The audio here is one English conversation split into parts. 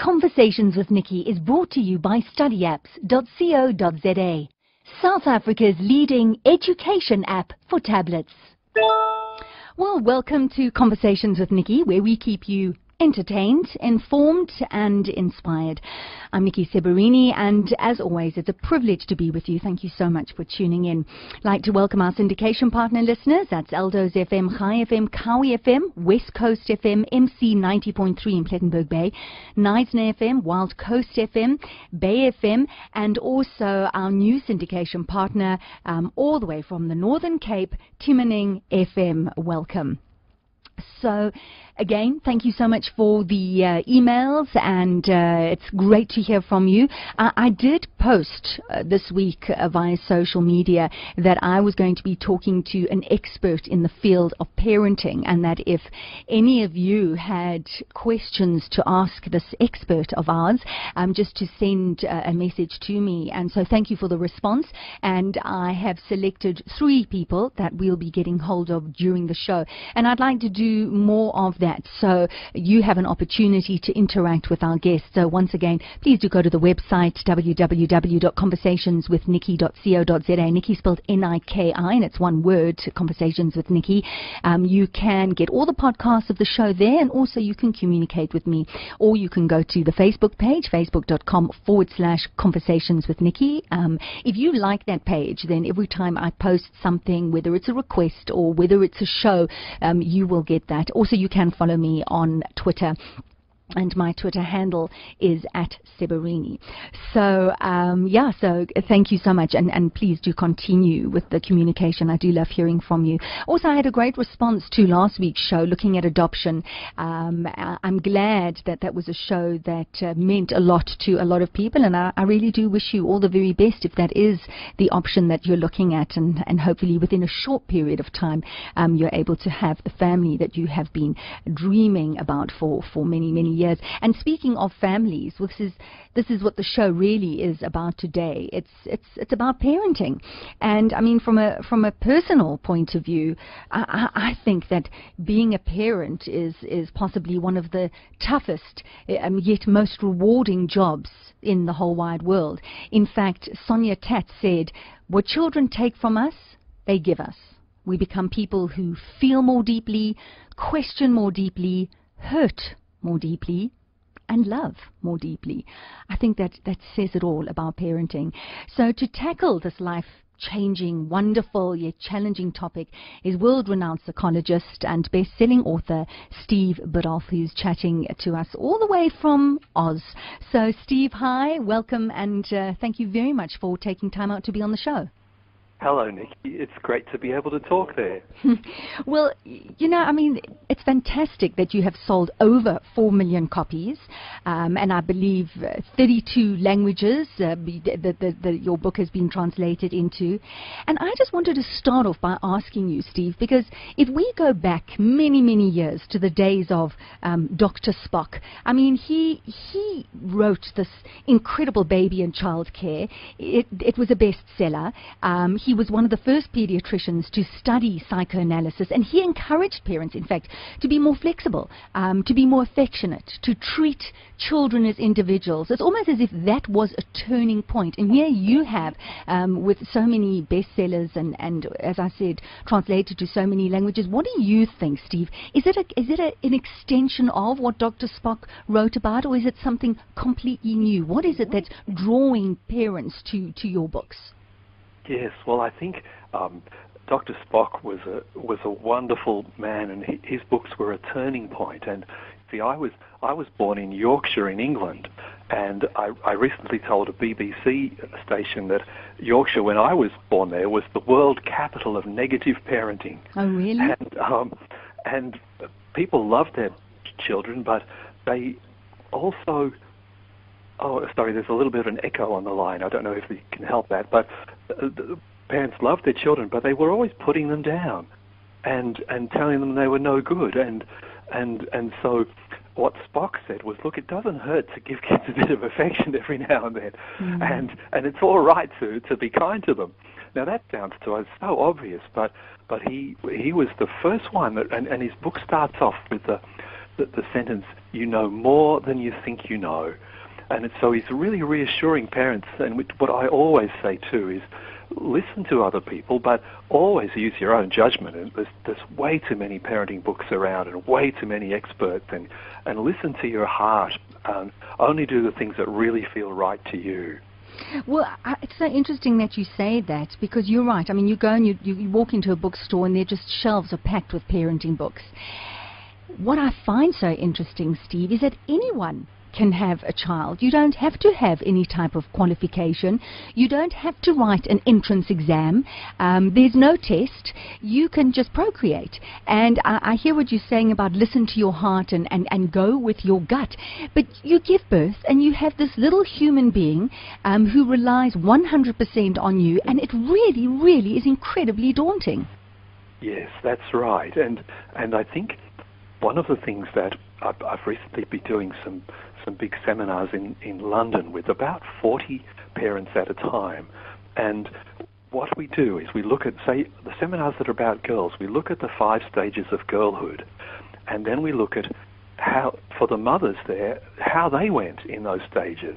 Conversations with Niki is brought to you by studyapps.co.za, South Africa's leading education app for tablets. Well, welcome to Conversations with Niki, where we keep you entertained, informed, and inspired. I'm Niki Seberini, and as always, it's a privilege to be with you. Thank you so much for tuning in. I'd like to welcome our syndication partner listeners. That's Eldo's FM, Chai FM, Kawi FM, West Coast FM, MC 90.3 in Plettenberg Bay, Knysna FM, Wild Coast FM, Bay FM, and also our new syndication partner um, all the way from the Northern Cape, Timoning FM. Welcome. So, again, thank you so much for the uh, emails, and uh, it's great to hear from you. I, I did post uh, this week uh, via social media that I was going to be talking to an expert in the field of parenting, and that if any of you had questions to ask this expert of ours, um, just to send uh, a message to me. And so, thank you for the response. And I have selected three people that we'll be getting hold of during the show, and I'd like to do more of that. So you have an opportunity to interact with our guests. So once again, please do go to the website www.conversationswithniki.co.za. Niki spelled N-I-K-I, and it's one word, Conversations with Niki. Um, you can get all the podcasts of the show there, and also you can communicate with me. Or you can go to the Facebook page, facebook.com forward slash Conversations with Niki. Um, if you like that page, then every time I post something, whether it's a request or whether it's a show, um, you will get that. Also, you can follow me on Twitter and my Twitter handle is at Seberini. So um, yeah, so thank you so much, and, and please do continue with the communication. I do love hearing from you. Also, I had a great response to last week's show looking at adoption. Um, I'm glad that that was a show that uh, meant a lot to a lot of people, and I, I, really do wish you all the very best if that is the option that you're looking at, and, and hopefully within a short period of time um, you're able to have the family that you have been dreaming about for for many many years. And speaking of families, this is this is what the show really is about today. It's it's it's about parenting, and I mean from a from a personal point of view, I, I think that being a parent is is possibly one of the toughest um, yet most rewarding jobs in the whole wide world. In fact, Sonia Taitz said, "What children take from us, they give us." We become people who feel more deeply, question more deeply, hurt more deeply, and love more deeply. I think that, that says it all about parenting. So to tackle this life changing, wonderful, yet challenging topic is world renowned psychologist and best selling author Steve Biddulph, who's chatting to us all the way from Oz. So, Steve, hi, welcome, and uh, thank you very much for taking time out to be on the show. Hello, Niki. It's great to be able to talk there. well, you know, I mean, it's fantastic that you have sold over 4 million copies, um, and I believe uh, 32 languages uh, that your book has been translated into. And I just wanted to start off by asking you, Steve, because if we go back many, many years to the days of um, Dr. Spock, I mean, he, he wrote this incredible baby and child care. It, it was a bestseller. Um, he was one of the first pediatricians to study psychoanalysis, and he encouraged parents, in fact, to be more flexible, um, to be more affectionate, to treat children as individuals. It's almost as if that was a turning point. And here you have, um, with so many bestsellers and, and, as I said, translated to so many languages. What do you think, Steve? Is it, a, is it a, an extension of what Dr. Spock wrote about, or is it something completely new? What is it that's drawing parents to, to your books? Yes, well, I think um, Dr. Spock was a was a wonderful man, and he, his books were a turning point. And see, I was I was born in Yorkshire, in England, and I, I recently told a BBC station that Yorkshire, when I was born there, was the world capital of negative parenting. Oh, really? And um, and people loved their children, but they also Oh, sorry, there's a little bit of an echo on the line. I don't know if you can help that, but parents loved their children, but they were always putting them down and and telling them they were no good. And and and so what Spock said was, look, it doesn't hurt to give kids a bit of affection every now and then, mm. and and it's all right to to be kind to them. Now that sounds to us so obvious, but but he he was the first one that, and, and his book starts off with the the, the sentence, you know more than you think you know. And so he's really reassuring parents. And what I always say too is listen to other people, but always use your own judgment. And there's, there's way too many parenting books around and way too many experts. And, and listen to your heart. And only do the things that really feel right to you. Well, it's so interesting that you say that because you're right. I mean, you go and you, you walk into a bookstore and they're just shelves are packed with parenting books. What I find so interesting, Steve, is that anyone can have a child. You don't have to have any type of qualification. You don't have to write an entrance exam. Um, there's no test. You can just procreate. And I, I, hear what you're saying about listen to your heart and, and, and go with your gut. But you give birth and you have this little human being um, who relies 100% on you, and it really, really is incredibly daunting. Yes, that's right. And, and I think one of the things that I've, I've recently been doing some some big seminars in, in London with about 40 parents at a time. And what we do is we look at, say, the seminars that are about girls, we look at the five stages of girlhood, and then we look at how, for the mothers there, how they went in those stages.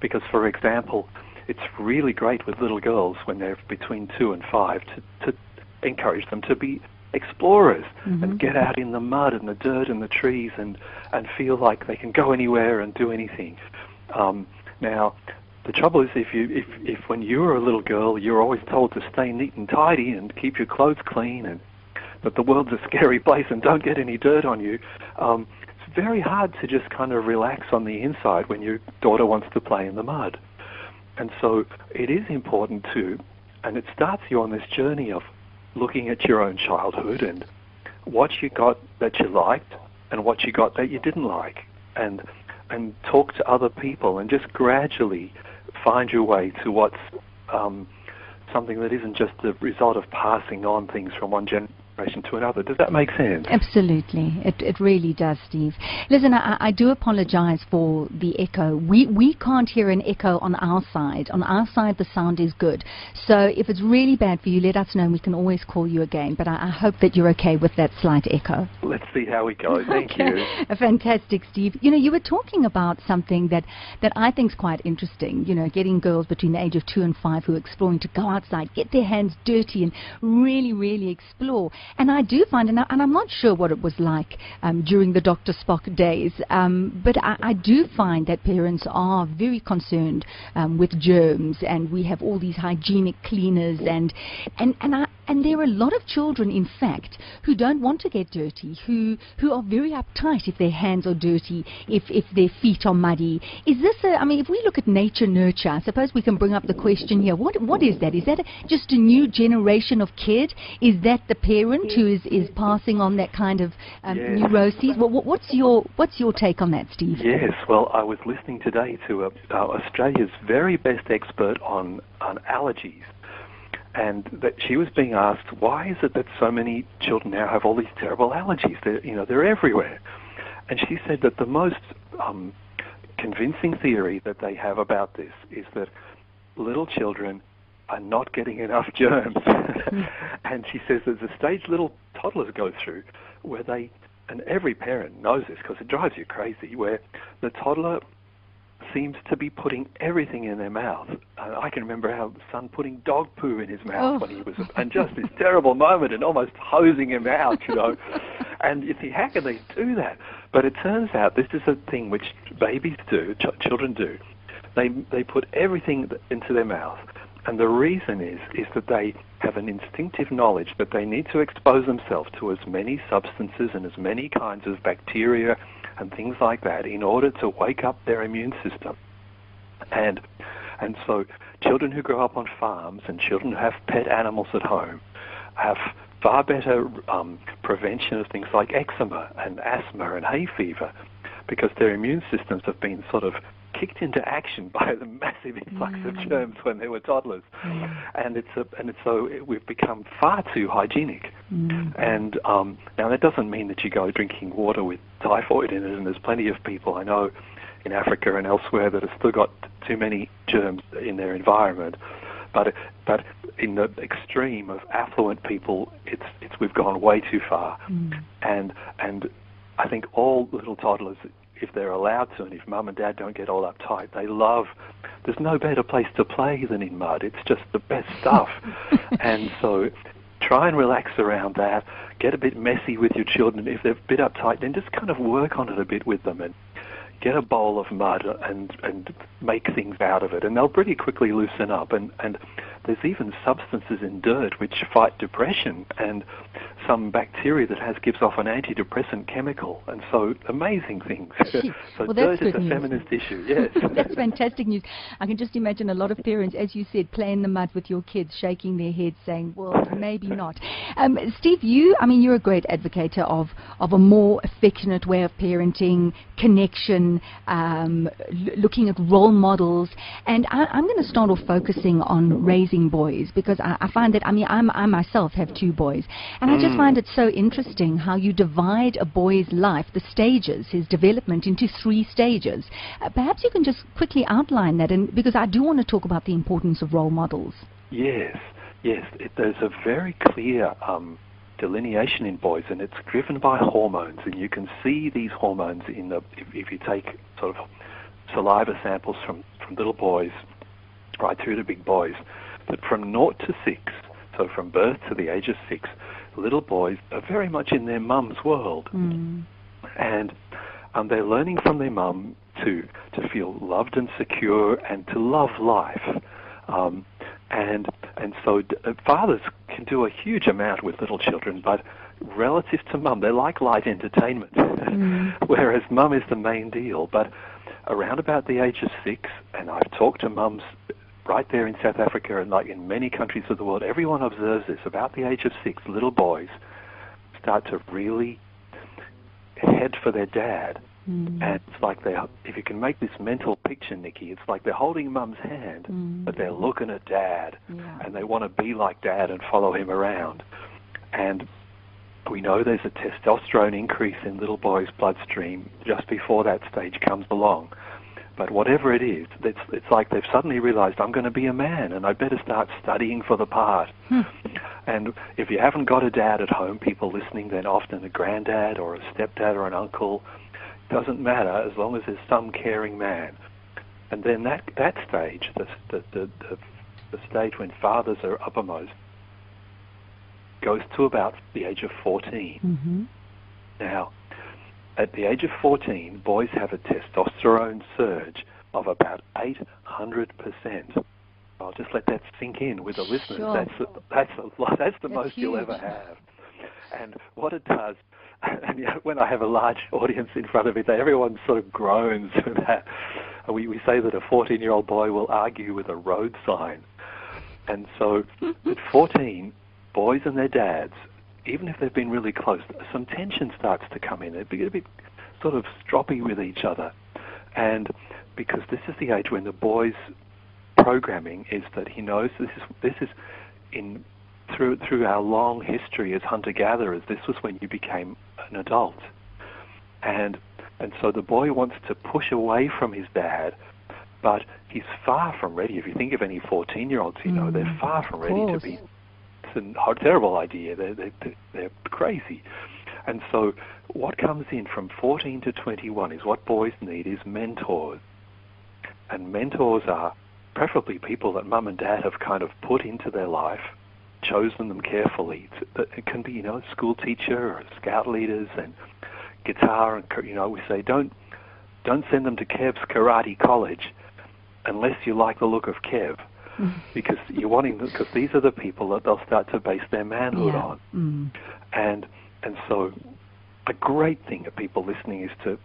Because, for example, it's really great with little girls when they're between two and five to, to encourage them to be explorers mm-hmm. and get out in the mud and the dirt and the trees and, and feel like they can go anywhere and do anything. Um, now, the trouble is if you if, if when you were a little girl you're always told to stay neat and tidy and keep your clothes clean and that the world's a scary place and don't get any dirt on you, um, it's very hard to just kind of relax on the inside when your daughter wants to play in the mud. And so it is important to, and it starts you on this journey of looking at your own childhood and what you got that you liked and what you got that you didn't like and and talk to other people and just gradually find your way to what's um, something that isn't just the result of passing on things from one to another. Does that make sense? Absolutely. It, it really does, Steve. Listen, I, I do apologize for the echo. We, we can't hear an echo on our side. On our side, the sound is good. So if it's really bad for you, let us know and we can always call you again. But I, I hope that you're okay with that slight echo. Let's see how we go. Thank okay. you. Fantastic, Steve. You know, you were talking about something that, that I think is quite interesting. You know, getting girls between the age of two and five who are exploring to go outside, get their hands dirty and really, really explore. And I do find, and, I, am not sure what it was like um, during the Dr. Spock days, um, but I, I, do find that parents are very concerned um, with germs, and we have all these hygienic cleaners, and and and I, and there are a lot of children, in fact, who don't want to get dirty, who who are very uptight if their hands are dirty, if if their feet are muddy. Is this a? I mean, if we look at nature nurture, I suppose we can bring up the question here. What what is that? Is that a, just a new generation of kid? Is that the parent who is is passing on that kind of um, yes. neuroses? What, what's your what's your take on that, Steve? Yes. Well, I was listening today to uh, Australia's very best expert on on allergies and that she was being asked, why is it that so many children now have all these terrible allergies? They're, you know, they're everywhere. And she said that the most um, convincing theory that they have about this is that little children are not getting enough germs. and she says there's a stage little toddlers go through where they, and every parent knows this because it drives you crazy, where the toddler seems to be putting everything in their mouth. Uh, I can remember our son putting dog poo in his mouth oh. when he was, and just this terrible moment and almost hosing him out, you know. and you think, how can they do that? But it turns out this is a thing which babies do, ch- children do. They they put everything into their mouth, and the reason is is that they have an instinctive knowledge that they need to expose themselves to as many substances and as many kinds of bacteria and things like that in order to wake up their immune system. And and so children who grow up on farms and children who have pet animals at home have far better um, prevention of things like eczema and asthma and hay fever because their immune systems have been sort of kicked into action by the massive influx mm. of germs when they were toddlers, mm. and it's a, and it's so it, we've become far too hygienic. Mm. And um, now that doesn't mean that you go drinking water with typhoid in it, and there's plenty of people I know in Africa and elsewhere that have still got too many germs in their environment. But but in the extreme of affluent people, it's it's we've gone way too far, mm. and and I think all little toddlers, if they're allowed to, and if mum and dad don't get all uptight, they love. There's no better place to play than in mud. It's just the best stuff. and so, try and relax around that. Get a bit messy with your children. If they're a bit uptight, then just kind of work on it a bit with them and get a bowl of mud and and make things out of it, and they'll pretty quickly loosen up. And and there's even substances in dirt which fight depression, and some bacteria that has gives off an antidepressant chemical, and so amazing things. so well, dirt is a news. feminist issue. Yes, that's fantastic news. I can just imagine a lot of parents, as you said, play in the mud with your kids, shaking their heads, saying, "Well, maybe not." Um, Steve, you, I mean, you're a great advocate of of a more affectionate way of parenting, connection, um, l- looking at role models, and I, I'm going to start off focusing on raising boys because I, I find that I mean I'm, I myself have two boys, and I just find it so interesting how you divide a boy's life, the stages, his development into three stages. Uh, perhaps you can just quickly outline that, and because I do want to talk about the importance of role models. Yes, yes. It, there's a very clear um, delineation in boys, and it's driven by hormones. And you can see these hormones in the if, if you take sort of saliva samples from from little boys right through to big boys. That from naught to six, so from birth to the age of six, little boys are very much in their mum's world, Mm. and um, they're learning from their mum to to feel loved and secure and to love life. Um, and and so d- uh, fathers can do a huge amount with little children, but relative to mum, they're like light entertainment, Mm. whereas mum is the main deal. But around about the age of six, and I've talked to mums right there in South Africa and like in many countries of the world, everyone observes this. About the age of six, little boys start to really head for their dad. Mm. And it's like they, if you can make this mental picture, Niki, it's like they're holding mum's hand, Mm. but they're looking at dad, Yeah. and they want to be like dad and follow him around. And we know there's a testosterone increase in little boys' bloodstream just before that stage comes along. But whatever it is, it's, it's like they've suddenly realized I'm going to be a man and I better start studying for the part. Hmm. And if you haven't got a dad at home, people listening, then often a granddad or a stepdad or an uncle. Doesn't matter as long as there's some caring man. And then that that stage, the the the, the, stage when fathers are uppermost, goes to about the age of 14. Mm-hmm. Now, at the age of 14, boys have a testosterone surge of about 800%. I'll just let that sink in with the listeners. Sure. That's a, that's a. That's the That's most you'll ever have. And what it does, and you know, when I have a large audience in front of me, they, everyone sort of groans that. We, we say that a 14-year-old boy will argue with a road sign. And so at 14, boys and their dads, even if they've been really close, some tension starts to come in. They get a bit sort of stroppy with each other. And because this is the age when the boy's programming is that he knows this is this is in through through our long history as hunter gatherers, this was when you became an adult. And and so the boy wants to push away from his dad, but he's far from ready. If you think of any 14 year olds, you know, they're Mm, far from ready to be it's a terrible idea. They're, they're, they're crazy. And so what comes in from 14 to 21 is what boys need is mentors. And mentors are preferably people that mum and dad have kind of put into their life, chosen them carefully. It can be, you know, school teacher or scout leaders and guitar and, you know, we say don't, don't send them to Kev's Karate College unless you like the look of Kev because you're wanting because these are the people that they'll start to base their manhood yeah. on, Mm. and and so a great thing of people listening is to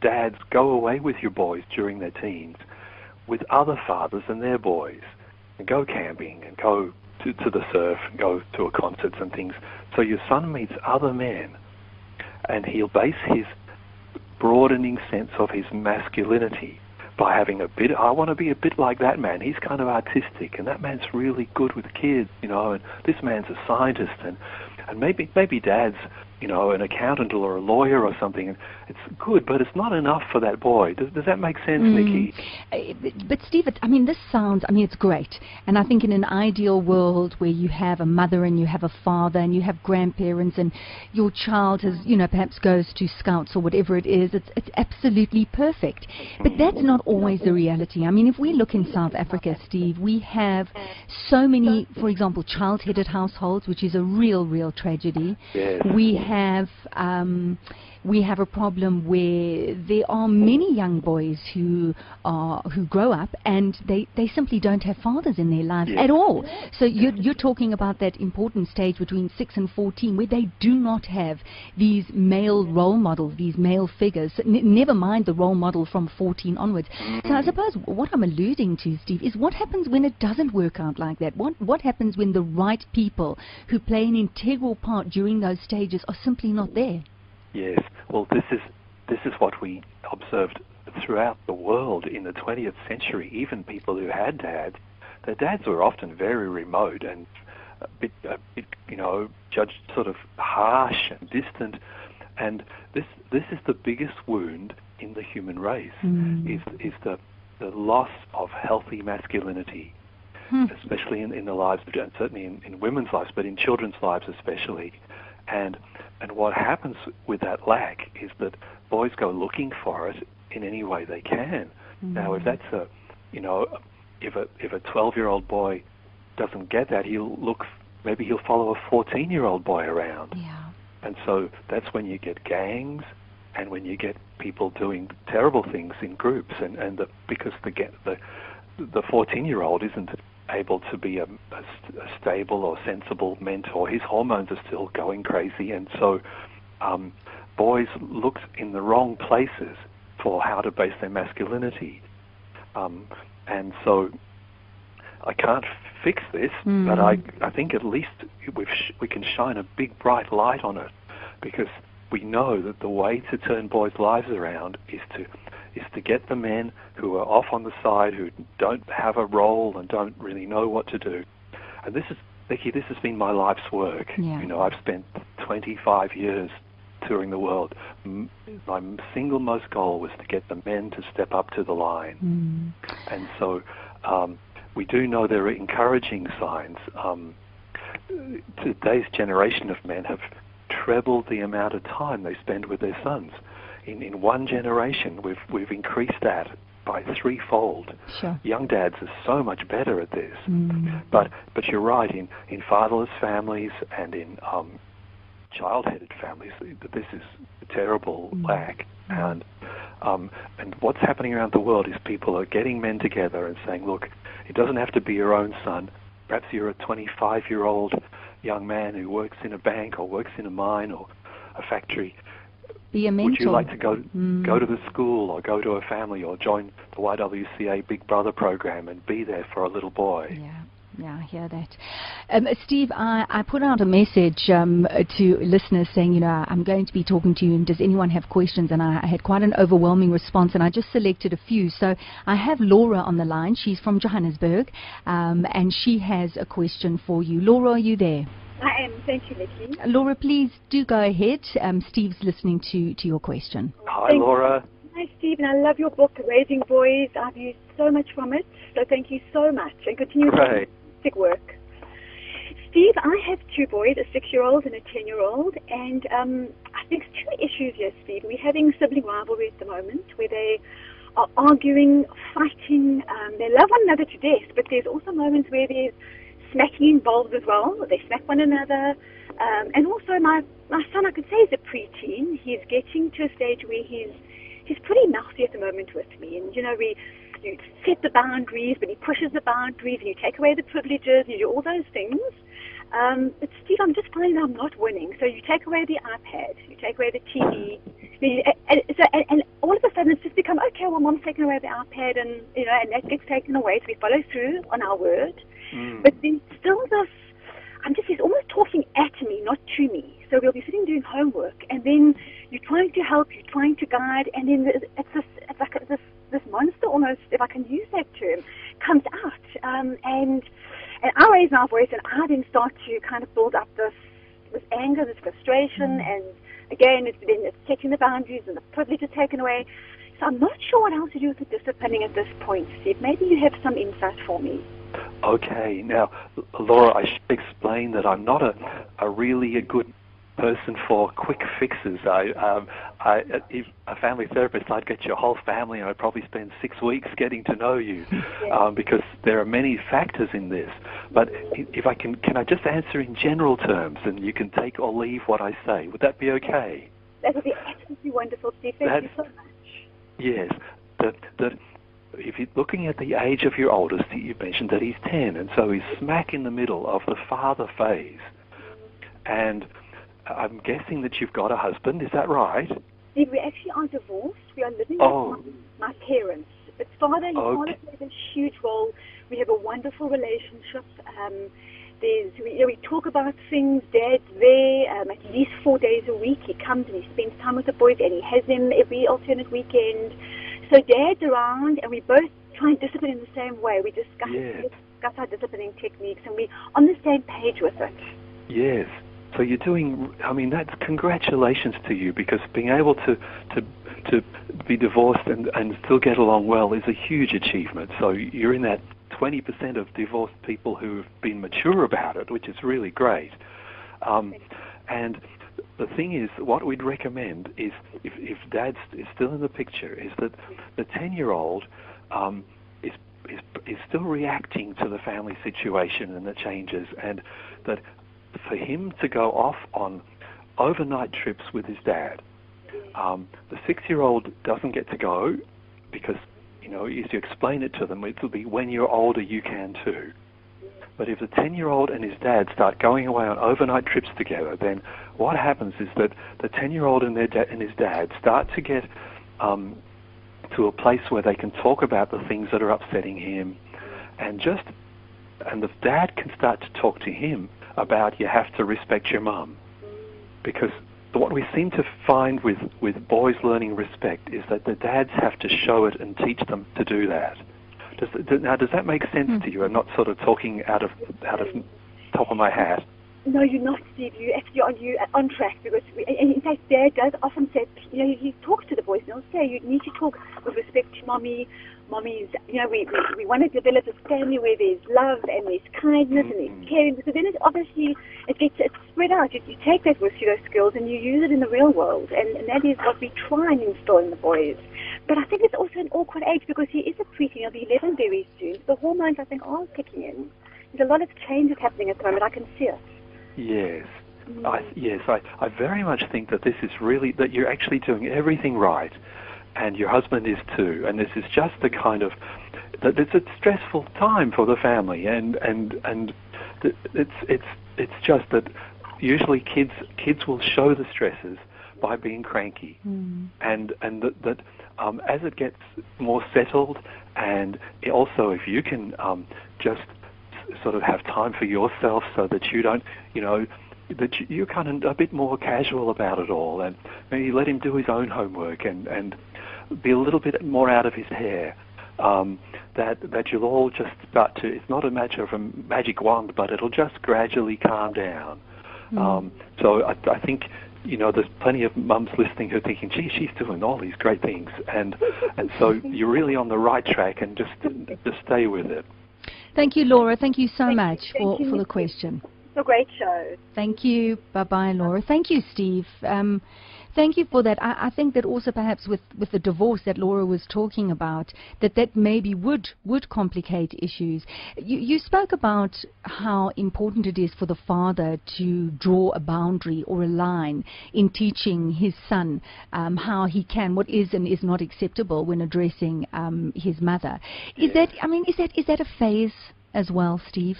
dads go away with your boys during their teens with other fathers and their boys, and go camping and go to, to the surf go to a concerts and things. So your son meets other men, and he'll base his broadening sense of his masculinity by having a bit. I want to be a bit like that man. He's kind of artistic, and that man's really good with kids, you know. And this man's a scientist, and and maybe maybe dads you know, an accountant or a lawyer or something. And it's good, but it's not enough for that boy. Does, does that make sense, Mm. Niki? Uh, But, Steve, it, I mean, this sounds, I mean, it's great. And I think in an ideal world where you have a mother and you have a father and you have grandparents and your child has, you know, perhaps goes to scouts or whatever it is, it's, it's absolutely perfect. But that's not always the reality. I mean, if we look in South Africa, Steve, we have so many, for example, child-headed households, which is a real, real tragedy. Yes. We have um, we have a problem where there are many young boys who are who grow up and they, they simply don't have fathers in their lives Yes. at all. So you're, you're talking about that important stage between six and fourteen where they do not have these male role models, these male figures. N- never mind the role model from fourteen onwards. So I suppose what I'm alluding to, Steve, is what happens when it doesn't work out like that. What what happens when the right people who play an integral part during those stages are simply not there? Yes. Well, this is this is what we observed throughout the world in the 20th century. Even people who had dads, their dads were often very remote and a bit, a bit, you know, judged sort of harsh and distant. And this this is the biggest wound in the human race. Mm. Is is the the loss of healthy masculinity Hmm. especially in, in the lives of, and certainly in, in women's lives, but in children's lives especially. And and what happens with that lack is that boys go looking for it in any way they can. Now, if mm. that's a, you know, if a if a 12-year-old boy doesn't get that, he'll look. Maybe he'll follow a 14-year-old boy around. Yeah. And so that's when you get gangs and when you get people doing terrible things in groups and, and the, because the, get, the, the 14 year old isn't able to be a, a a stable or sensible mentor. His hormones are still going crazy. And so um, boys look in the wrong places for how to base their masculinity. Um, and so I can't fix this, but I, I think at least we've sh- we can shine a big bright light on it because we know that the way to turn boys' lives around is to is to get the men who are off on the side, who don't have a role and don't really know what to do. And this is, Niki, this has been my life's work. Yeah. You know, I've spent 25 years touring the world. My single most goal was to get the men to step up to the line. Mm. And so um, we do know there are encouraging signs. Um, today's generation of men have trebled the amount of time they spend with their sons. In, in one generation, we've, we've increased that by threefold. Sure. Young dads are so much better at this. Mm. But, but you're right, in, in fatherless families and in um, child-headed families, this is a terrible lack. And um, and what's happening around the world is people are getting men together and saying, look, it doesn't have to be your own son. Perhaps you're a 25-year-old young man who works in a bank or works in a mine or a factory. Be a mentor. Would you like to go Mm. go to the school or go to a family or join the YWCA Big Brother program and be there for a little boy? Yeah. Yeah, I hear that. Um, Steve, I, I put out a message um, to listeners saying, you know, I'm going to be talking to you, and does anyone have questions? And I, I had quite an overwhelming response, and I just selected a few. So I have Laura on the line. She's from Johannesburg, um, and she has a question for you. Laura, are you there? I am. Thank you, Niki. Laura, please do go ahead. Um, Steve's listening to, to your question. Hi, Thank- Laura. Hi, Stephen. I love your book, Raising Boys. I've used so much from it, so thank you so much, and continue Great. fantastic work. Steve, I have two boys, a six-year-old and a ten-year-old, and um, I think two issues here, Steve. We're having sibling rivalry at the moment, where they are arguing, fighting. Um, they love one another to death, but there's also moments where there's smacking involved as well. They smack one another. Um, and also, my, my son, I could say, is a preteen. He's getting to a stage where he's he's pretty mouthy at the moment with me. And, you know, we you set the boundaries, but he pushes the boundaries, and you take away the privileges, you do all those things. Um, but, Steve, I'm just finding I'm not winning. So you take away the iPad, you take away the TV, you- and, so, and, and all of a sudden it's just become, okay, well, mom's taken away the iPad, and, you know, and that gets taken away, so we follow through on our word. Mm. But then still this, I'm just, he's almost talking at me, not to me. So we'll be sitting doing homework, and then you're trying to help, you're trying to guide, and then it's this, it's like this, this monster almost, if I can use that term, comes out. Um, and, and I raise my voice, and I then start to kind of build up this, this anger, this frustration, and again, it's then it's setting the boundaries and the privilege is taken away. So I'm not sure what else to do with the disciplining at this point, Steve. Maybe you have some insight for me. Okay, now, Laura, I should explain that I'm not a, a really a good person for quick fixes. I, um, I, if a family therapist, I'd get your whole family, and I'd probably spend six weeks getting to know you, um, because there are many factors in this. But if I can, can I just answer in general terms, and you can take or leave what I say? Would that be okay? That would be absolutely wonderful, Steve. Thank That's, you so much. Yes, that that if you're looking at the age of your oldest, you mentioned that he's 10, and so he's smack in the middle of the father phase. And I'm guessing that you've got a husband, is that right? we actually are divorced. We are living oh. with my, my parents. But father, okay. father plays a huge role. We have a wonderful relationship. Um, there's, we, you know, we talk about things. Dad's there um, at least four days a week. He comes and he spends time with the boys, and he has them every alternate weekend. So Dad's around, and we both try and discipline in the same way. We discuss, yes. discuss our disciplining techniques, and we're on the same page with it. Yes. So you're doing. I mean, that's congratulations to you because being able to to to be divorced and and still get along well is a huge achievement. So you're in that 20% of divorced people who've been mature about it, which is really great. Um, and the thing is, what we'd recommend is, if, if Dad is still in the picture, is that the 10-year-old um, is, is is still reacting to the family situation and the changes, and that for him to go off on overnight trips with his dad. Um, the six-year-old doesn't get to go because, you know, as you explain it to them, it'll be when you're older you can too. But if the 10-year-old and his dad start going away on overnight trips together, then what happens is that the 10-year-old and, their da- and his dad start to get um, to a place where they can talk about the things that are upsetting him, and just and the dad can start to talk to him about you have to respect your mum. Because what we seem to find with, with boys learning respect is that the dads have to show it and teach them to do that. Does, now, does that make sense mm. to you? I'm not sort of talking out of out of top of my hat. No, you're not, Steve. You actually are you on track because, we, in fact, Dad does often say, you know, he talks to the boys and he'll say, you need to talk with respect to mommy, mommy's, you know, we, we, we want to develop a family where there's love and there's kindness mm-hmm. and there's caring. So then it obviously, it gets it's spread out. You, you take that with those skills and you use it in the real world. And, and that is what we try and install in the boys. But I think it's also an awkward age because he is a preteen. He'll be 11 very soon. The hormones, I think, are kicking in. There's a lot of changes happening at the moment. I can see it. Yes. Mm. I, yes, I, I very much think that this is really, that you're actually doing everything right and your husband is too. And this is just the kind of that it's a stressful time for the family, and and and it's it's it's just that usually kids kids will show the stresses by being cranky, mm. and and that, that um, as it gets more settled, and also if you can um, just sort of have time for yourself so that you don't, you know, that you're kind of a bit more casual about it all, and maybe let him do his own homework and and be a little bit more out of his hair. Um, that that you'll all just start to. It's not a matter of a magic wand, but it'll just gradually calm down. Mm. Um, so I, I think you know there's plenty of mums listening who are thinking, "Gee, she's doing all these great things," and and so you're really on the right track, and just just stay with it. Thank you, Laura. Thank you so Thank much you. for, you. for the question. It's a great show. Thank you. Bye bye, Laura. Thank you, Steve. Um, Thank you for that. I, I, think that also perhaps with, with the divorce that Laura was talking about, that that maybe would would complicate issues. You, you spoke about how important it is for the father to draw a boundary or a line in teaching his son um, how he can, what is and is not acceptable when addressing um, his mother. Is that, I mean, is that is that a phase as well, Steve?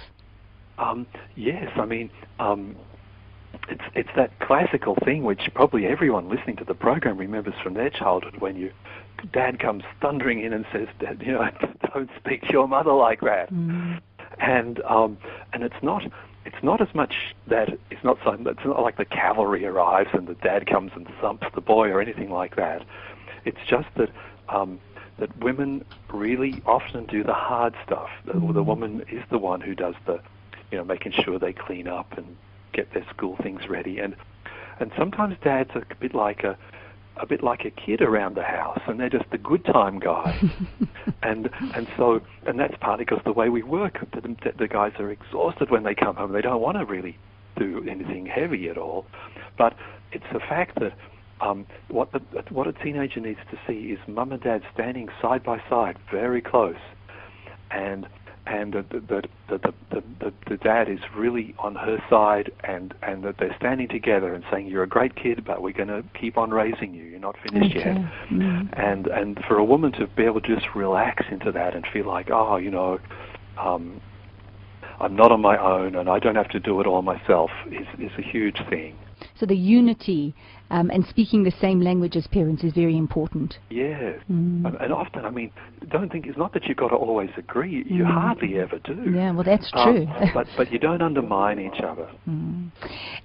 Um, yes, I mean, um, it's it's that classical thing which probably everyone listening to the program remembers from their childhood when you dad comes thundering in and says you know don't speak to your mother like that mm. and um and it's not it's not as much that it's not so it's not like the cavalry arrives and the dad comes and thumps the boy or anything like that it's just that um that women really often do the hard stuff. The, the mm. woman is the one who does the, you know, making sure they clean up and get their school things ready. And and sometimes dads are a bit like a a bit like a kid around the house, and they're just the good time guy. and and so and that's partly because the way we work, the, the guys are exhausted when they come home. They don't want to really do anything heavy at all. But it's the fact that um, what the, what a teenager needs to see is mum and dad standing side by side, very close, and and the the, the, the, the, the dad is really on her side and, and that they're standing together and saying, you're a great kid, but we're going to keep on raising you. You're not finished Okay. yet. Mm. And, and for a woman to be able to just relax into that and feel like, oh, you know, um, I'm not on my own and I don't have to do it all myself is, is a huge thing. So the unity um, and speaking the same language as parents is very important. Yeah. Mm. And, and often, I mean, don't think it's not that you've got to always agree. You Mm. hardly ever do. Yeah, well, that's Um, true. but but you don't undermine each other. Mm.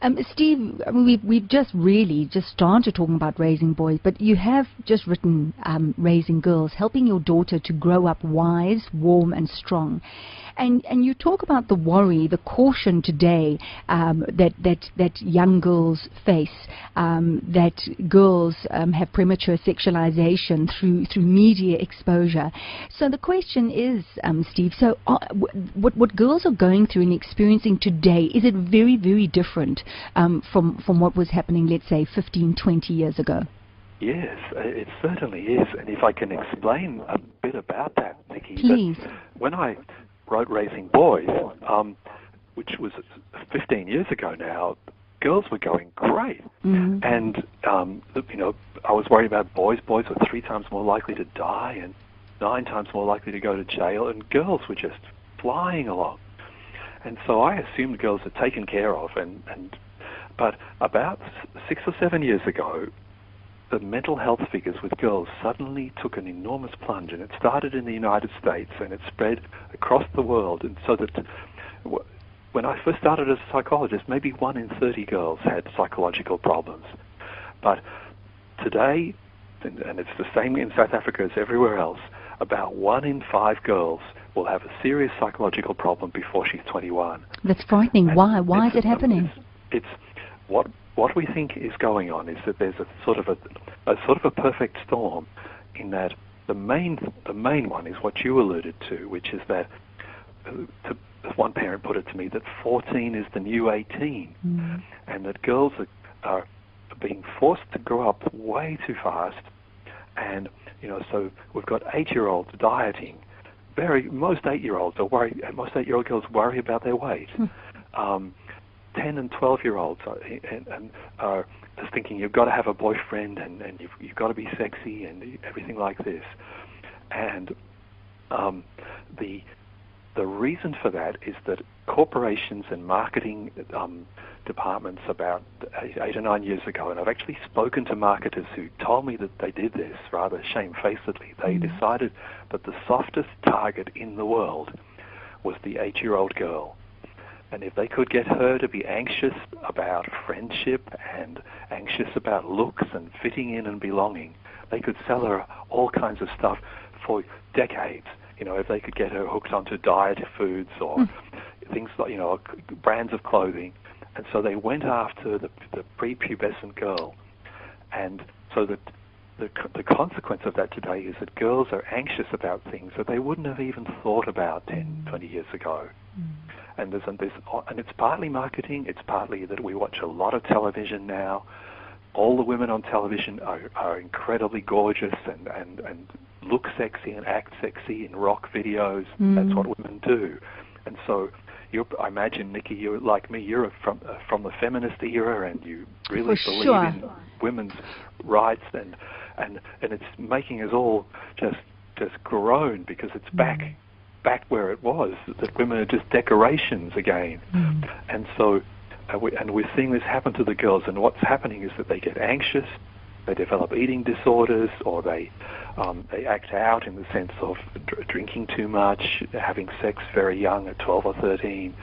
Um, Steve, I mean, we've, we've just really just started talking about raising boys, but you have just written um, Raising Girls, helping your daughter to grow up wise, warm, and strong. And, and you talk about the worry, the caution today um, that, that, that young girls face, um, that girls um, have premature sexualization through, through media exposure. So the question is, um, Steve, so uh, w- what, what girls are going through and experiencing today, is it very, very different um, from, from what was happening, let's say, 15, 20 years ago? Yes, uh, it certainly is. And if I can explain a bit about that, Niki, Please. when I wrote Raising Boys, um, which was 15 years ago now, girls were going great. Mm. And, um, you know, I was worried about boys. Boys were three times more likely to die and nine times more likely to go to jail, and girls were just flying along. And so I assumed girls are taken care of. And, and but about six or seven years ago, the mental health figures with girls suddenly took an enormous plunge, and it started in the United States and it spread across the world. And so that when I first started as a psychologist, maybe one in 30 girls had psychological problems. But today, and it's the same in South Africa as everywhere else, about one in five girls will have a serious psychological problem before she's 21. That's frightening. And Why? Why is it happening? It's, it's what what we think is going on is that there's a sort of a, a sort of a perfect storm, in that the main the main one is what you alluded to, which is that uh, to, one parent put it to me that 14 is the new 18, Mm. and that girls are, are being forced to grow up way too fast, and you know so we've got eight-year-olds dieting. Very most eight-year-olds are worried. Most eight-year-old girls worry about their weight. Um, 10 and 12 year olds are, and, and are just thinking you've got to have a boyfriend and, and you've, you've got to be sexy and everything like this. And um, the the reason for that is that corporations and marketing um, departments about eight, eight or nine years ago, and I've actually spoken to marketers who told me that they did this rather shamefacedly. They Mm. decided that the softest target in the world was the eight-year-old girl. And if they could get her to be anxious about friendship and anxious about looks and fitting in and belonging, they could sell her all kinds of stuff for decades. You know, if they could get her hooked onto diet foods or hmm. things like, you know, brands of clothing. And so they went after the, the prepubescent girl. And so that the, the consequence of that today is that girls are anxious about things that they wouldn't have even thought about 10, hmm. 20 years ago hmm. And there's, and there's and it's partly marketing. It's partly that we watch a lot of television now. All the women on television are, are incredibly gorgeous and, and, and look sexy and act sexy in rock videos. That's Mm. what women do. And so, you're, I imagine, Niki, you're like me. You're from uh, from the feminist era, and you really For believe sure. in women's rights, and and and it's making us all just just groan because it's Mm. back where it was, that women are just decorations again. Mm. And so, uh, we, and we're seeing this happen to the girls. And what's happening is that they get anxious, they develop eating disorders, or they um, they act out in the sense of dr- drinking too much, having sex very young at 12 or 13,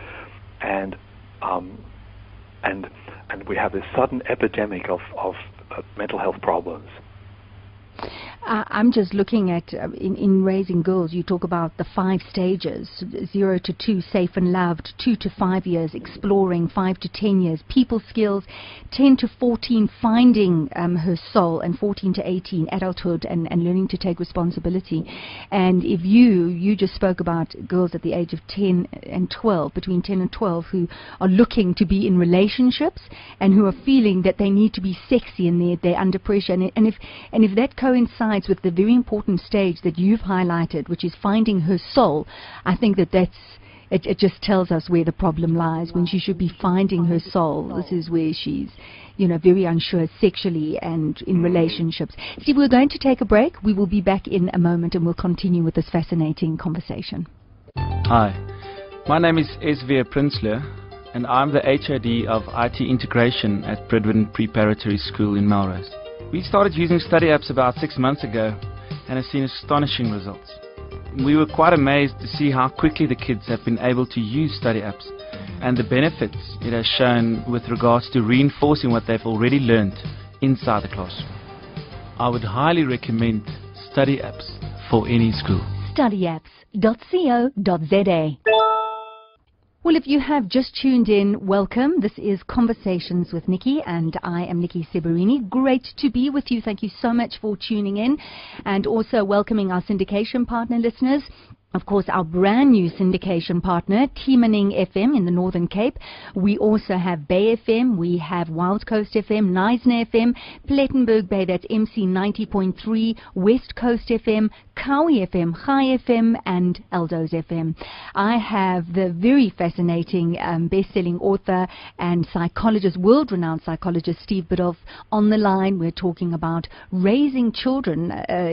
and um, and and we have this sudden epidemic of of, of mental health problems. Uh, I'm just looking at uh, in, in raising girls, you talk about the five stages zero to two, safe and loved, two to five years, exploring, five to ten years, people skills, 10 to 14, finding um, her soul, and 14 to 18, adulthood and, and learning to take responsibility. And if you, you just spoke about girls at the age of 10 and 12, between 10 and 12, who are looking to be in relationships and who are feeling that they need to be sexy and they're, they're under pressure. And, and, if, and if that coincides with the very important stage that you've highlighted, which is finding her soul, I think that that's it, it, just tells us where the problem lies when she should be finding her soul. This is where she's, you know, very unsure sexually and in relationships. Steve, we're going to take a break. We will be back in a moment and we'll continue with this fascinating conversation. Hi, my name is Esvia Prinsloo and I'm the HOD of IT integration at Bridwin Preparatory School in Melrose. We started using study apps about six months ago and have seen astonishing results. We were quite amazed to see how quickly the kids have been able to use study apps and the benefits it has shown with regards to reinforcing what they've already learned inside the classroom. I would highly recommend study apps for any school. Studyapps.co.za well, if you have just tuned in, welcome. This is Conversations with Niki, and I am Niki Seberini. Great to be with you. Thank you so much for tuning in, and also welcoming our syndication partner listeners of course, our brand new syndication partner, Timaning FM in the Northern Cape. We also have Bay FM, we have Wild Coast FM, Knysna FM, Plettenberg Bay, that's MC 90.3, West Coast FM, Kawi FM, High FM, and Eldos FM. I have the very fascinating um, best-selling author and psychologist, world-renowned psychologist Steve Biddulph on the line. We're talking about raising children. Uh,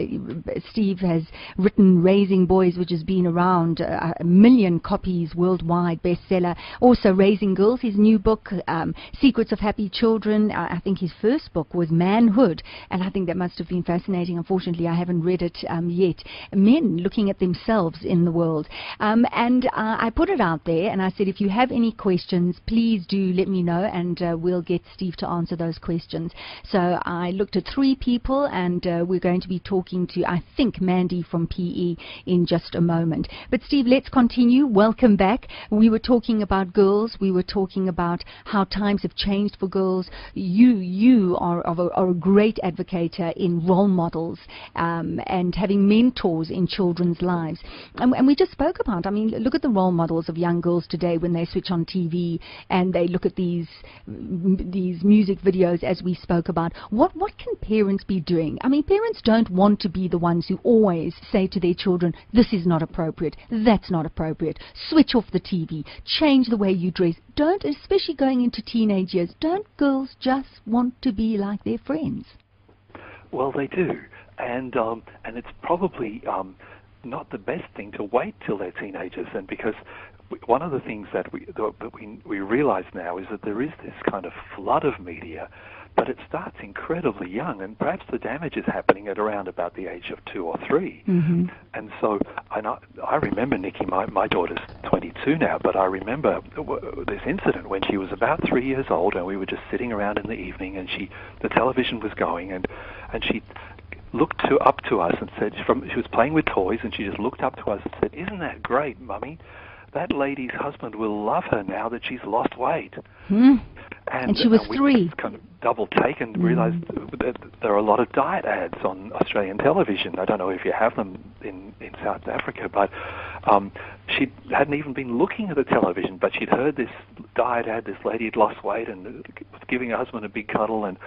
Steve has written Raising Boys, which has been around uh, a million copies worldwide, bestseller. Also, Raising Girls, his new book, um, Secrets of Happy Children. I think his first book was Manhood, and I think that must have been fascinating. Unfortunately, I haven't read it um, yet men looking at themselves in the world. Um, and uh, I put it out there and I said, if you have any questions, please do let me know and uh, we'll get Steve to answer those questions. So I looked at three people and uh, we're going to be talking to, I think, Mandy from PE in just a moment. But Steve, let's continue. Welcome back. We were talking about girls. We were talking about how times have changed for girls. You, you are, are, a, are a great advocate in role models um, and having mentors in children's lives. And, and, we just spoke about, I mean, look at the role models of young girls today when they switch on TV and they look at these these music videos as we spoke about. What what can parents be doing? I mean, parents don't want to be the ones who always say to their children, "This is not appropriate. That's not appropriate. Switch off the TV. Change the way you dress." Don't, especially going into teenage years, don't girls just want to be like their friends? Well, they do and um, and it's probably um, not the best thing to wait till they're teenagers. And because one of the things that we that we we realize now is that there is this kind of flood of media but it starts incredibly young, and perhaps the damage is happening at around about the age of two or 3 mm-hmm. And so, and I, I remember Niki, my, my daughter's 22 now, but I remember this incident when she was about three years old, and we were just sitting around in the evening, and she, the television was going, and and she looked to, up to us and said, from, she was playing with toys, and she just looked up to us and said, "Isn't that great, Mummy? That lady's husband will love her now that she's lost weight." Hmm. And, and, she was uh, we three. Kind of double taken, mm. realised that there are a lot of diet ads on Australian television. I don't know if you have them in in South Africa, but um, she hadn't even been looking at the television, but she'd heard this diet ad. This lady had lost weight and was giving her husband a big cuddle and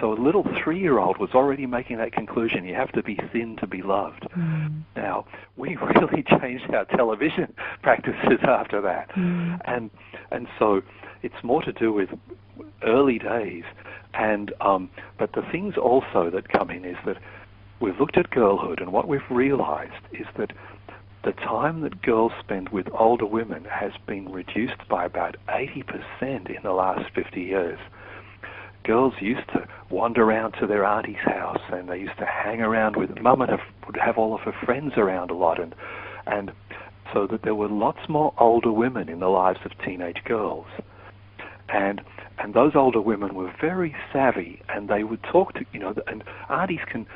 so a little three-year-old was already making that conclusion. You have to be thin to be loved. Mm. Now we really changed our television practices after that, mm. and and so it's more to do with early days. And um, but the things also that come in is that we've looked at girlhood, and what we've realised is that the time that girls spend with older women has been reduced by about 80% in the last 50 years girls used to wander around to their auntie's house and they used to hang around with mum and have, would have all of her friends around a lot and and so that there were lots more older women in the lives of teenage girls and and those older women were very savvy and they would talk to you know and aunties can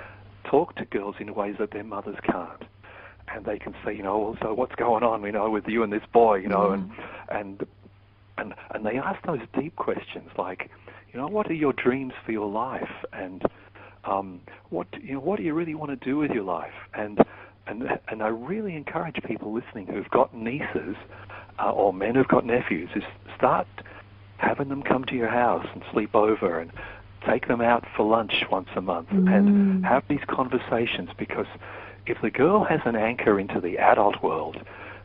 talk to girls in ways that their mothers can't. And they can say, you know, well, so what's going on, you know, with you and this boy, you know, and mm. and and and they ask those deep questions like, you know, what are your dreams for your life, and um, what you know, what do you really want to do with your life, and and and I really encourage people listening who've got nieces uh, or men who've got nephews is start having them come to your house and sleep over and take them out for lunch once a month Mm. and have these conversations because if the girl has an anchor into the adult world,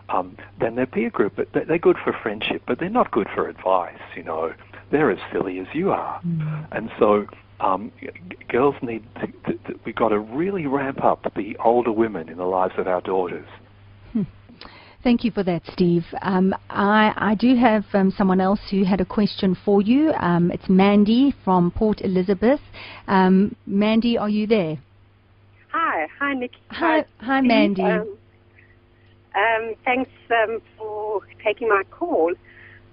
um, then their peer group, but they- they're good for friendship, but they're not good for advice, you know. They're as silly as you are. And so um, g- girls need, to, to, to, we've got to really ramp up the older women in the lives of our daughters. Thank you for that, Steve. Um, I, I do have um, someone else who had a question for you. Um, it's Mandy from Port Elizabeth. Um, Mandy, are you there? Hi, hi, Niki. Hi, hi, Steve. Mandy. Um, um, thanks um, for taking my call.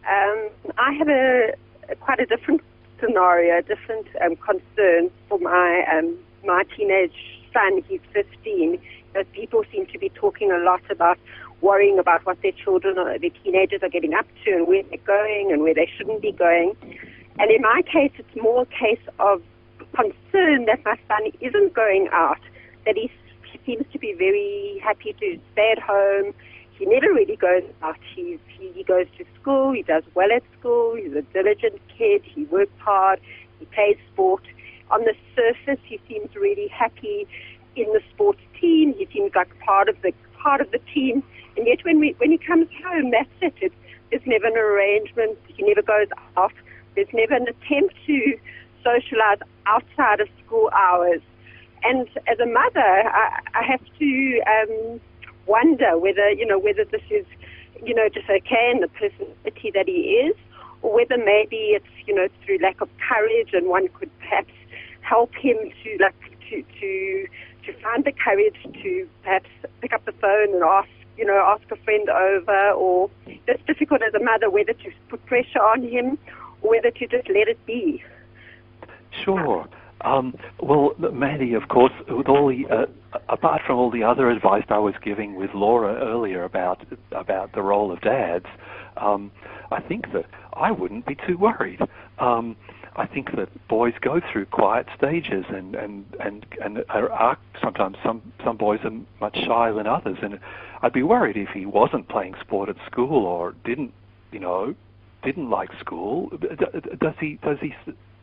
Um, I have a, a quite a different scenario, different um, concern for my um, my teenage son. He's 15. But people seem to be talking a lot about worrying about what their children, or their teenagers, are getting up to and where they're going and where they shouldn't be going. And in my case, it's more a case of concern that my son isn't going out, that he seems to be very happy to stay at home. He never really goes out. He's, he, he goes to school, he does well at school, he's a diligent kid, he works hard, he plays sport. On the surface, he seems really happy in the sports team. He seems like part of the part of the team. And yet, when we when he comes home, that's it. It's, there's never an arrangement. He never goes out. There's never an attempt to socialize outside of school hours. And as a mother, I, I have to um, wonder whether you know whether this is you know just okay in the personality that he is, or whether maybe it's you know through lack of courage, and one could perhaps help him to like to to to find the courage to perhaps pick up the phone and ask you know ask a friend over, or it's difficult as a mother whether to put pressure on him or whether to just let it be. Sure. Um, well, Maddie, of course, with all the uh, apart from all the other advice I was giving with Laura earlier about about the role of dads, um, I think that I wouldn't be too worried. Um, I think that boys go through quiet stages, and and and and are, sometimes some some boys are much shyer than others, and I'd be worried if he wasn't playing sport at school or didn't, you know, didn't like school. Does he? Does he?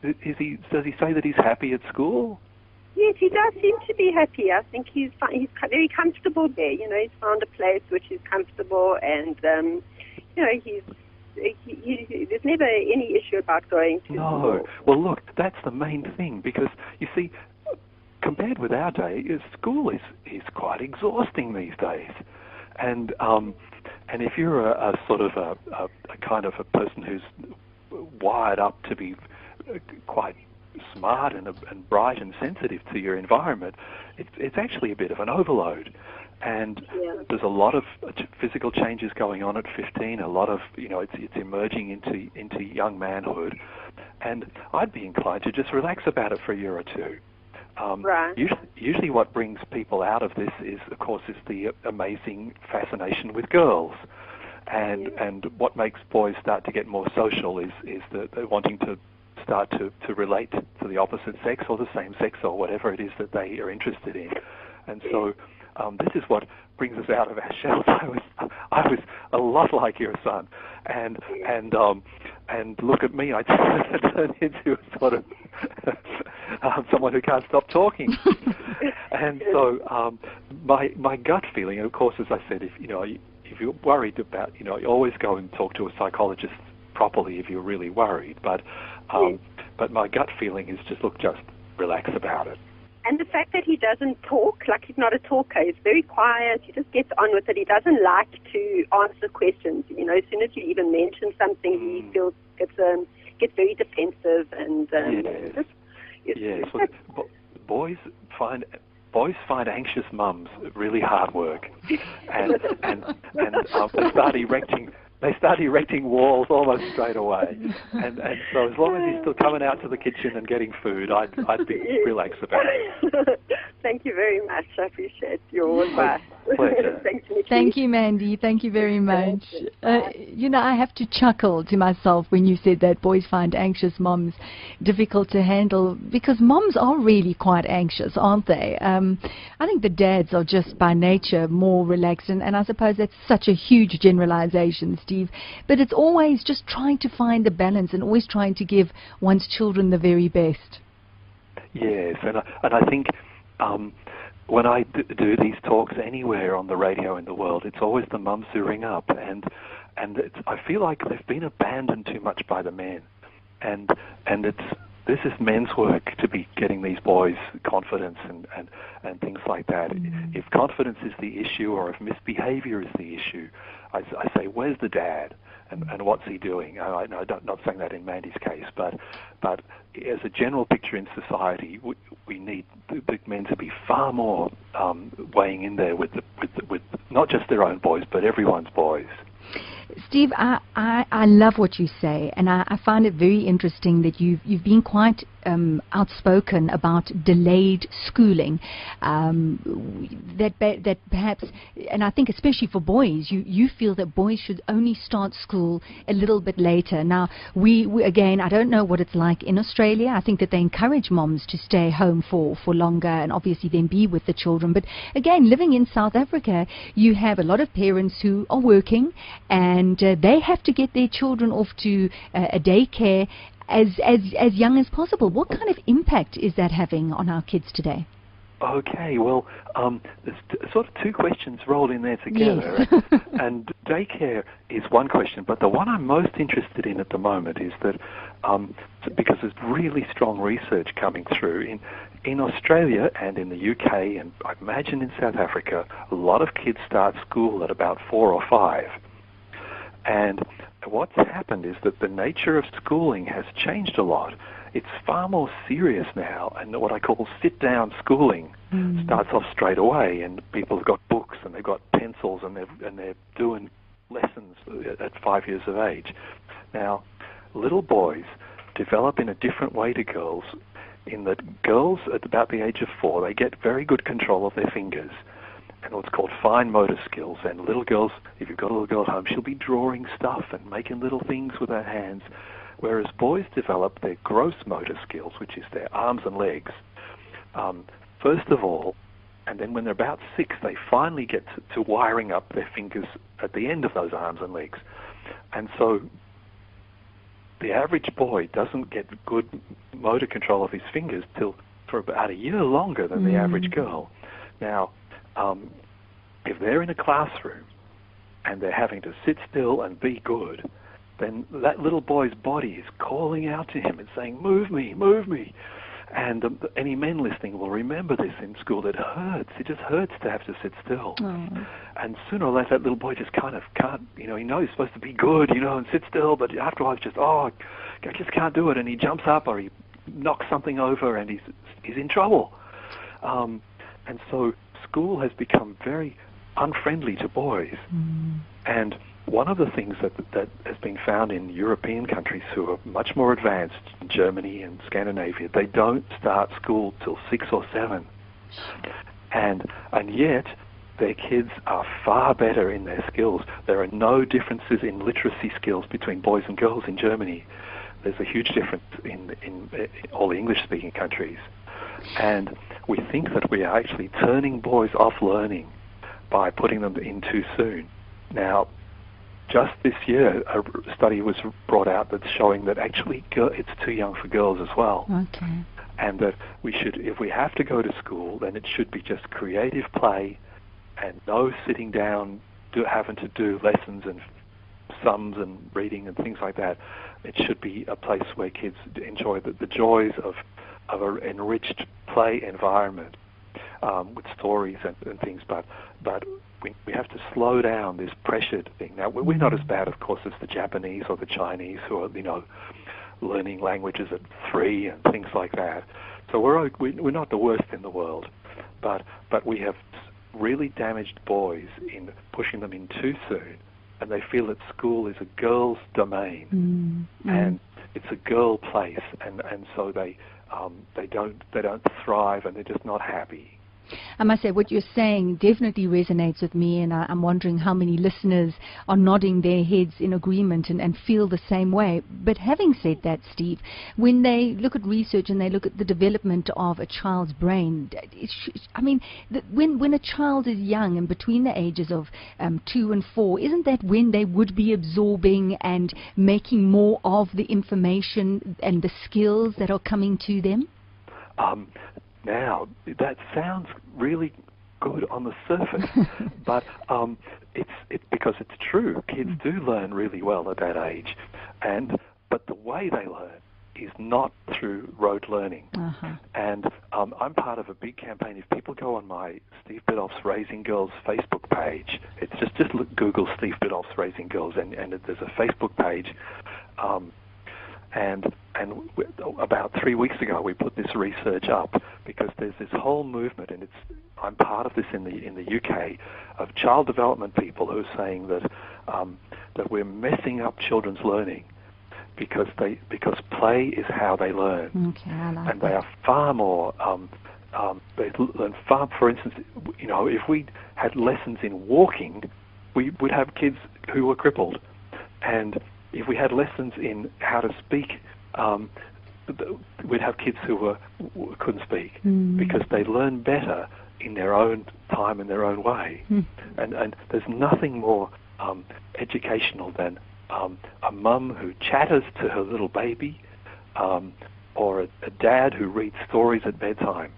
Is he? Does he say that he's happy at school? Yes, he does seem to be happy. I think he's he's very comfortable there. You know, he's found a place which is comfortable, and um, you know, he's he, he, there's never any issue about going to No. school. Well, look, that's the main thing because you see, compared with our day, school is is quite exhausting these days, and um, and if you're a, a sort of a, a, a kind of a person who's wired up to be uh, quite smart and, and bright and sensitive to your environment, it's it's actually a bit of an overload. And Yeah. there's a lot of physical changes going on at 15. A lot of you know, it's it's emerging into into young manhood, and I'd be inclined to just relax about it for a year or two. Um, Right. Usually, usually, what brings people out of this is, of course, is the amazing fascination with girls, and Yeah. and what makes boys start to get more social is is that they're wanting to start to, to relate to the opposite sex or the same sex or whatever it is that they are interested in, and so. Um, this is what brings us out of our shells. I was, I was a lot like your son, and and um, and look at me, I turned into a sort of um, someone who can't stop talking. and so um, my my gut feeling, and of course, as I said, if you know if you're worried about, you know, you always go and talk to a psychologist properly if you're really worried. But um, but my gut feeling is just look, just relax about it. And the fact that he doesn't talk, like he's not a talker, he's very quiet, he just gets on with it. He doesn't like to answer questions. You know, as soon as you even mention something, he Mm. feels gets um, gets very defensive and um, Yes. just, it's, Yes, it's well, bo- boys find boys find anxious mums really hard work, and and and um, they start erecting they start erecting walls almost straight away, and and so as long as he's still coming out to the kitchen and getting food, I'd I'd be relaxed about it. Thank you very much. I appreciate your advice. Pleasure. Thank you, Mandy. Thank you very much. Uh, you know, I have to chuckle to myself when you said that boys find anxious moms difficult to handle because moms are really quite anxious, aren't they? Um, I think the dads are just by nature more relaxed, and, and I suppose that's such a huge generalization, Steve. But it's always just trying to find the balance and always trying to give one's children the very best. Yes, and I, and I think um, when I do these talks anywhere on the radio in the world, it's always the mums who ring up, and and it's, I feel like they've been abandoned too much by the men, and and it's this is men's work to be getting these boys confidence and and, and things like that. If confidence is the issue, or if misbehavior is the issue, I, I say, where's the dad? And, and what's he doing? I, I, no, don't, not saying that in Mandy's case, but but as a general picture in society, we, we need the, the men to be far more um, weighing in there with the, with the, with not just their own boys, but everyone's boys. Steve, I, I, I love what you say, and I, I find it very interesting that you've, you've been quite um, outspoken about delayed schooling. Um, that, that perhaps, and I think especially for boys, you, you feel that boys should only start school a little bit later. Now, we, we again, I don't know what it's like in Australia. I think that they encourage moms to stay home for, for longer and obviously then be with the children. But again, living in South Africa, you have a lot of parents who are working and uh, they have to get their children off to uh, a daycare as, as, as young as possible. What kind of impact is that having on our kids today? Okay, well, um, there's t- sort of two questions rolled in there together. Yes. and daycare is one question, but the one I'm most interested in at the moment is that um, because there's really strong research coming through in in Australia and in the UK and I imagine in South Africa, a lot of kids start school at about four or five. And what's happened is that the nature of schooling has changed a lot. It's far more serious now, and what I call sit-down schooling hmm. starts off straight away, and people have got books and they've got pencils and they're and they're doing lessons at- at five years of age. Now, little boys develop in a different way to girls, in that girls at about the age of four they get very good control of their fingers and what's called fine motor skills. And little girls, if you've got a little girl at home, she'll be drawing stuff and making little things with her hands. Whereas boys develop their gross motor skills, which is their arms and legs, um, first of all, and then when they're about six, they finally get to, to wiring up their fingers at the end of those arms and legs. And so the average boy doesn't get good motor control of his fingers till for about a year longer than the average girl. Now, um, if they're in a classroom and they're having to sit still and be good, then that little boy's body is calling out to him and saying, "Move me, move me." And um, any men listening will remember this in school. It hurts. It just hurts to have to sit still. And sooner or later, that little boy just kind of can't. You know, he knows he's supposed to be good, you know, and sit still. But after a while, it's just, oh, I just can't do it. And he jumps up or he knocks something over, and he's he's in trouble. Um, and so school has become very unfriendly to boys. Mm. And one of the things that that has been found in European countries who are much more advanced, Germany and Scandinavia, they don't start school till six or seven, and and yet their kids are far better in their skills. There are no differences in literacy skills between boys and girls in Germany. There's a huge difference in in, in all the English-speaking countries, and we think that we are actually turning boys off learning by putting them in too soon. Now, just this year, a study was brought out that's showing that actually it's too young for girls as well, Okay. and that we should, if we have to go to school, then it should be just creative play, and no sitting down, do, having to do lessons and sums and reading and things like that. It should be a place where kids enjoy the, the joys of of an enriched play environment um, with stories and, and things, but but we, we have to slow down this pressured thing. Now we're, not as bad, of course, as the Japanese or the Chinese who are you know learning languages at three and things like that. So we're we- we're not the worst in the world, but but we have really damaged boys in pushing them in too soon, and they feel that school is a girl's domain and it's a girl place, and and so they um, they don't they don't thrive and they're just not happy. I must say, what you're saying definitely resonates with me, and I, am wondering how many listeners are nodding their heads in agreement and, and feel the same way. But having said that, Steve, when they look at research and they look at the development of a child's brain, I mean, the, when when a child is young and between the ages of um, two and four, isn't that when they would be absorbing and making more of the information and the skills that are coming to them? Um, now, that sounds really good on the surface, but um, it's it, because it's true. Kids mm. do learn really well at that age, and but the way they learn is not through rote learning. Uh-huh. And um, I'm part of a big campaign. If people go on my Steve Biddulph's Raising Girls Facebook page, it's just just look, Google Steve Biddulph's Raising Girls, and, and there's a Facebook page. Um, and and about three weeks ago, we put this research up because there's this whole movement, and it's I'm part of this in the in the UK of child development people who are saying that um, that we're messing up children's learning because they because play is how they learn, okay, like and they are far more. Um, um, they learn far. For instance, you know, if we had lessons in walking, we would have kids who were crippled, and if we had lessons in how to speak, um, we'd have kids who were couldn't speak mm. because they learn better in their own time in their own way. Mm. And and there's nothing more um, educational than um, a mum who chatters to her little baby, um, or a, a, dad who reads stories at bedtime,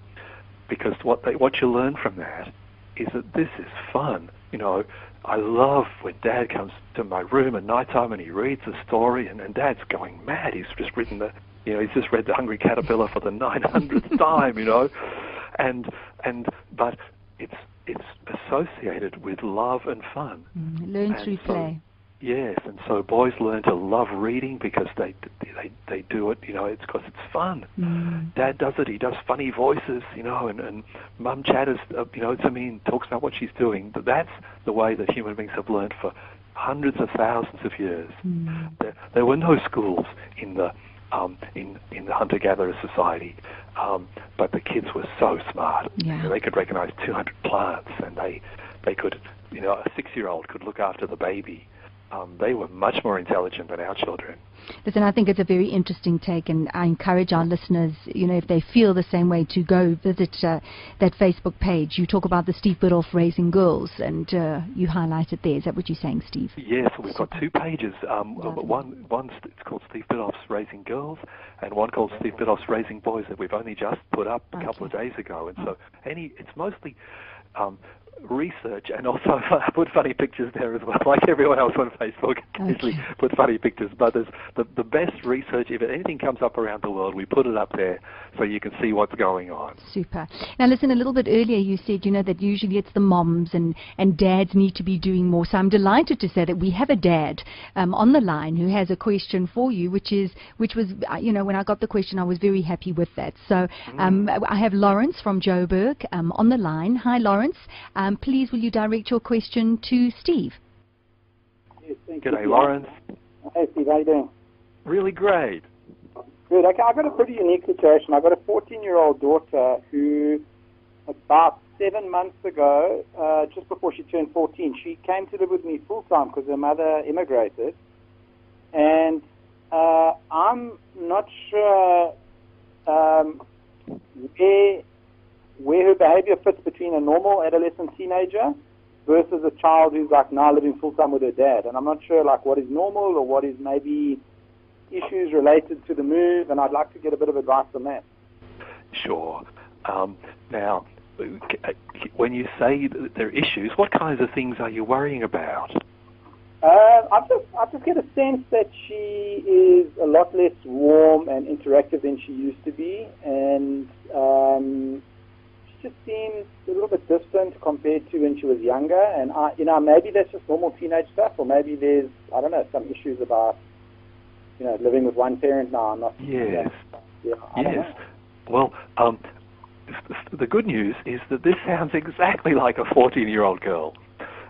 because what they, what you learn from that is that this is fun. You know, I love when Dad comes to my room at night time and he reads a story, and, and Dad's going mad. He's just written the, you know, he's just read the Hungry Caterpillar for the 900th time, you know, and and but it's it's associated with love and fun. Mm, learn and through so, play. Yes, and so boys learn to love reading because they they they do it. You know, it's because it's fun. Mm. Dad does it. He does funny voices. You know, and and Mum chatters. Uh, you know, to me and talks about what she's doing. But that's the way that human beings have learned for hundreds of thousands of years. Mm. There, there were no schools in the um, in in the hunter-gatherer society, um, but the kids were so smart. Yeah. They could recognize 200 plants, and they they could, you know, a six-year-old could look after the baby um, they were much more intelligent than our children. Listen, I think it's a very interesting take, and I encourage our listeners, you know, if they feel the same way, to go visit uh, that Facebook page. You talk about the Steve Biddulph Raising Girls, and uh, you highlight it there. Is that what you're saying, Steve? Yes, we've got two pages. Um, one, one's it's called Steve Biddulph's Raising Girls, and one called Steve Biddulph's Raising Boys that we've only just put up a okay. couple of days ago. And so, any it's mostly um, research and also I put funny pictures there as well, like everyone else on Facebook. Occasionally okay. put funny pictures, but there's the, the best research. If anything comes up around the world, we put it up there so you can see what's going on. Super. Now, listen, a little bit earlier you said, you know, that usually it's the moms and, and dads need to be doing more. So I'm delighted to say that we have a dad um, on the line who has a question for you, which is, which was, uh, you know, when I got the question, I was very happy with that. So um, mm. I have Lawrence from Joburg um, on the line. Hi, Lawrence. Um, please, will you direct your question to Steve? Yes, thank G'day, you. Lawrence. Hey, Steve, how you doing? Really great. Good. Okay, I've got a pretty unique situation. I've got a 14-year-old daughter who, about seven months ago, uh, just before she turned 14, she came to live with me full time because her mother immigrated, and uh, I'm not sure um, where where her behavior fits between a normal adolescent teenager versus a child who's like now living full time with her dad. And I'm not sure like what is normal or what is maybe issues related to the move, and I'd like to get a bit of advice on that. Sure. Um, now, when you say there are issues, what kinds of things are you worrying about? Uh, I just I just get a sense that she is a lot less warm and interactive than she used to be, and um, just seems a little bit distant compared to when she was younger. And I, you know, maybe that's just normal teenage stuff, or maybe there's I don't know some issues about you know living with one parent now. I'm not. Yes. Yeah, yes. Well, um, the good news is that this sounds exactly like a 14-year-old girl.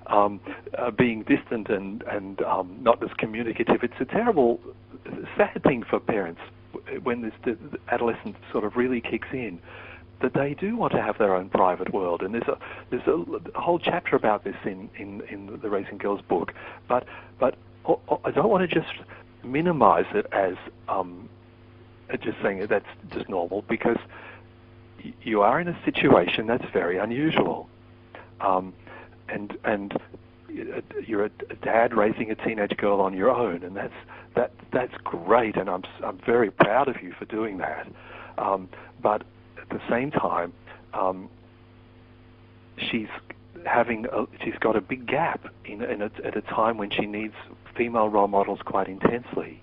Um, uh, being distant and and um, not as communicative. It's a terrible, sad thing for parents when this adolescence sort of really kicks in. That they do want to have their own private world, and there's a there's a, whole chapter about this in, in, in the Raising Girls book. But but I don't want to just minimize it as um, just saying that that's just normal because you are in a situation that's very unusual, um, and and you're a, dad raising a teenage girl on your own, and that's that that's great, and I'm I'm very proud of you for doing that. Um, but the same time, um, she's having a, she's got a big gap in, in a, at a time when she needs female role models quite intensely.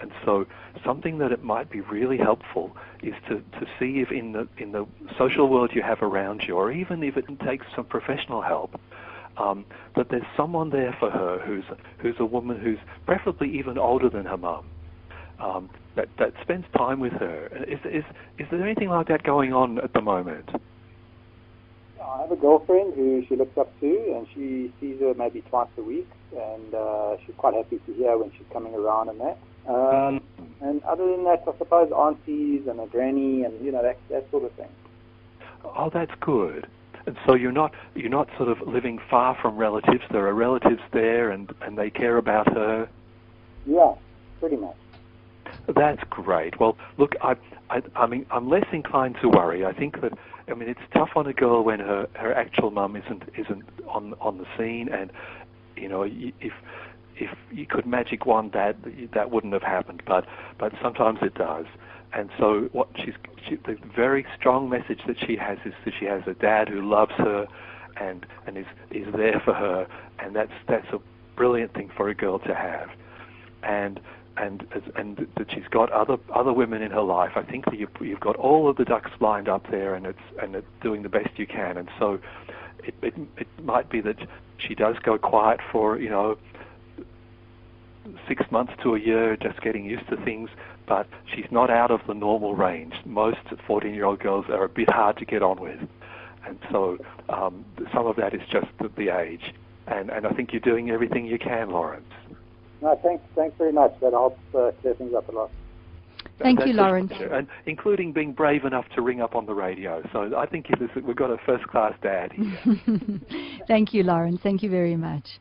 And so something that it might be really helpful is to, to see if in the in the social world you have around you, or even if it takes some professional help, um, that there's someone there for her who's who's a woman who's preferably even older than her mum, um, that that spends time with her. Is is is there anything like that going on at the moment? I have a girlfriend who she looks up to, and she sees her maybe twice a week, and uh, she's quite happy to hear when she's coming around and that. Um, and other than that, I suppose aunties and a granny and you know that that sort of thing. Oh, that's good. And so you're not you're not sort of living far from relatives. There are relatives there, and and they care about her. Yeah, pretty much. That's great. Well, look, I, I, I mean, I'm less inclined to worry. I think that, I mean, it's tough on a girl when her her actual mum isn't isn't on on the scene, and you know, if if you could magic wand that, that wouldn't have happened. But but sometimes it does. And so what she's she, the very strong message that she has is that she has a dad who loves her, and and is is there for her, and that's that's a brilliant thing for a girl to have. And and and that she's got other other women in her life. I think that you've, you've got all of the ducks lined up there, and it's and it's doing the best you can. And so, it, it it might be that she does go quiet for you know six months to a year, just getting used to things, but she's not out of the normal range. Most 14 year old girls are a bit hard to get on with. And so um, some of that is just the, the age. And, and I think you're doing everything you can, Lawrence. No, thanks, thanks very much. That helps uh, clear things up a lot. Thank you, Lawrence. And including being brave enough to ring up on the radio. So I think we've got a first-class dad here. Thank you, Lawrence. Thank you very much.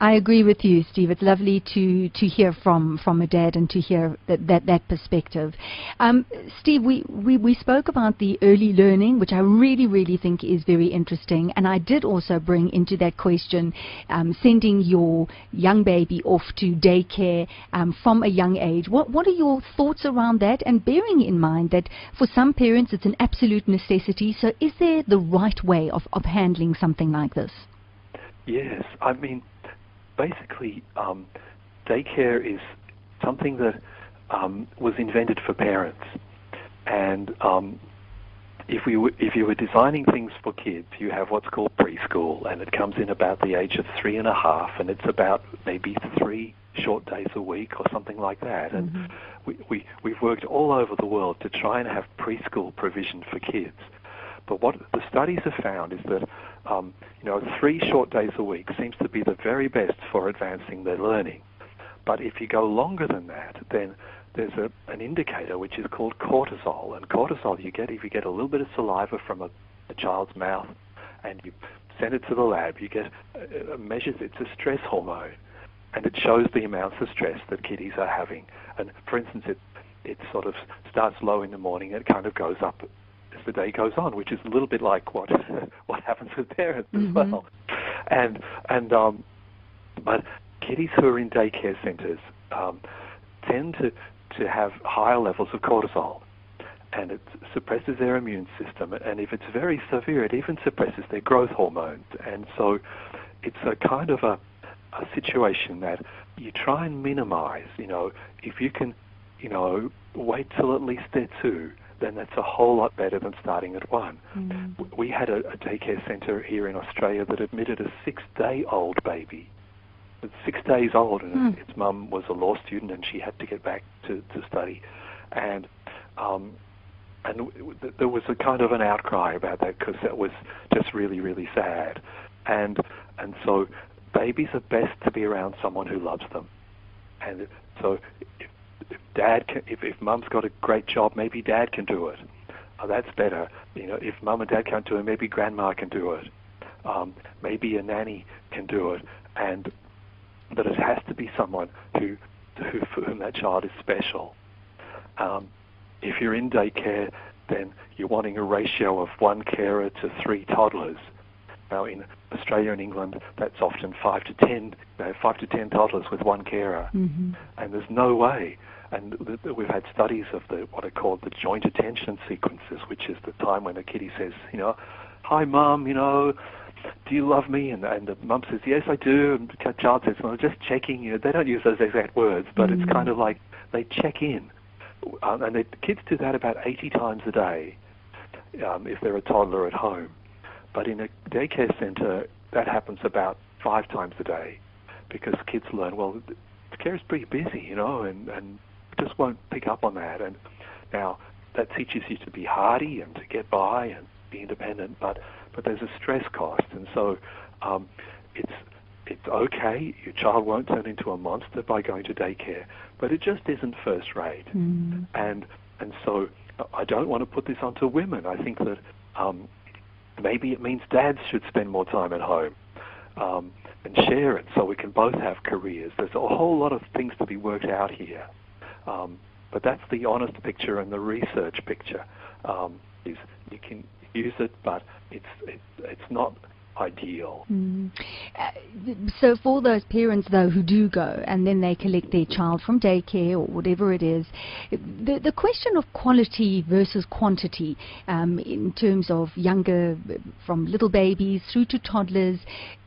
I agree with you, Steve. It's lovely to, to hear from, from a dad and to hear that, that, that perspective. Um, Steve, we, we, we spoke about the early learning, which I really, really think is very interesting. And I did also bring into that question um, sending your young baby off to daycare um, from a young age. What, what are your thoughts around that? And bearing in mind that for some parents it's an absolute necessity. So is there the right way of, of handling something like this? Yes. I mean, basically, um, daycare is something that um, was invented for parents. And um, if we w- if you were designing things for kids, you have what's called preschool, and it comes in about the age of three and a half, and it's about maybe three short days a week or something like that. And mm-hmm. we, we we've worked all over the world to try and have preschool provision for kids. But what the studies have found is that um, you know three short days a week seems to be the very best for advancing their learning. But if you go longer than that, then there's a, an indicator which is called cortisol, and cortisol you get if you get a little bit of saliva from a, a child's mouth, and you send it to the lab, you get uh, measures. It's a stress hormone, and it shows the amounts of stress that kiddies are having. And for instance, it it sort of starts low in the morning, and it kind of goes up the day goes on, which is a little bit like what what happens with parents mm-hmm. as well. And and um, but kiddies who are in daycare centres um, tend to to have higher levels of cortisol, and it suppresses their immune system. And if it's very severe, it even suppresses their growth hormones. And so, it's a kind of a a situation that you try and minimize. You know, if you can, you know, wait till at least they're two then that's a whole lot better than starting at one. Mm. We had a, a daycare centre here in Australia that admitted a six-day-old baby. Six days old, and mm. its mum was a law student, and she had to get back to, to study, and um, and there was a kind of an outcry about that because that was just really, really sad, and and so babies are best to be around someone who loves them, and so if dad can, if, if mum's got a great job, maybe dad can do it. oh, that's better. You know, if mum and dad can't do it, maybe grandma can do it. Um, maybe a nanny can do it, and that it has to be someone who, who for whom that child is special. Um, if you're in daycare, then you're wanting a ratio of one carer to three toddlers. Now, in Australia and England, that's often five to ten, you know, five to ten toddlers with one carer, Mm-hmm. and there's no way. And th- we've had studies of the what are called the joint attention sequences, which is the time when a kiddie says, you know, "Hi, mum," you know, "Do you love me?" and and the mum says, "Yes, I do," and the child says, "Well, just checking." You know, they don't use those exact words, but Mm. it's kind of like they check in, um, and the kids do that about 80 times a day um, if they're a toddler at home. But in a daycare centre, that happens about five times a day because kids learn, well, the care is pretty busy, you know, and, and just won't pick up on that. And now that teaches you to be hardy and to get by and be independent, but, but there's a stress cost. And so um, it's, it's okay, your child won't turn into a monster by going to daycare, but it just isn't first rate Mm. and and so I don't want to put this onto women. I think that um, maybe it means dads should spend more time at home um, and share it, so we can both have careers. There's a whole lot of things to be worked out here, um, but that's the honest picture and the research picture. Um, is you can use it, but it's it, it's not ideal. Mm. Uh, so for those parents though who do go and then they collect their child from daycare or whatever it is, the the question of quality versus quantity um, in terms of younger from little babies through to toddlers,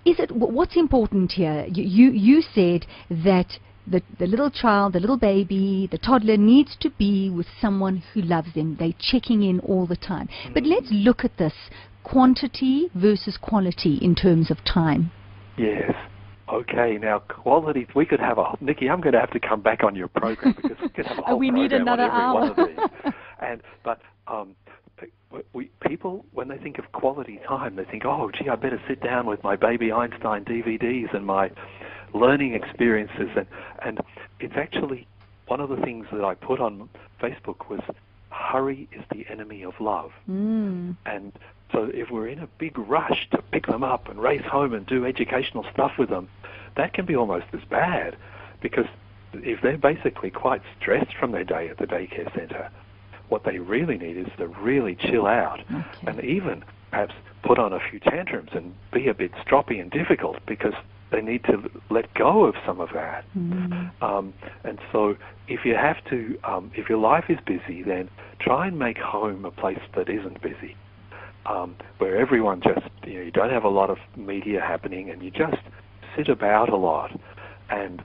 is it what's important here? You you, said that. The, the little child, the little baby, the toddler needs to be with someone who loves them. They're checking in all the time. But let's look at this quantity versus quality in terms of time. Yes. Okay. Now, quality. We could have a Niki. I'm going to have to come back on your program because we could have a whole we need program on another every one of hour. these. And but um, we people when they think of quality time, they think, oh, gee, I better sit down with my Baby Einstein DVDs and my learning experiences, and and it's actually one of the things that I put on Facebook was hurry is the enemy of love. Mm. And so if we're in a big rush to pick them up and race home and do educational stuff with them, that can be almost as bad because if they're basically quite stressed from their day at the daycare centre, what they really need is to really chill out Okay. and even perhaps put on a few tantrums and be a bit stroppy and difficult because they need to let go of some of that. Mm. Um, and so, if you have to, um, if your life is busy, then try and make home a place that isn't busy, um, where everyone just, you know, you don't have a lot of media happening, and you just sit about a lot, and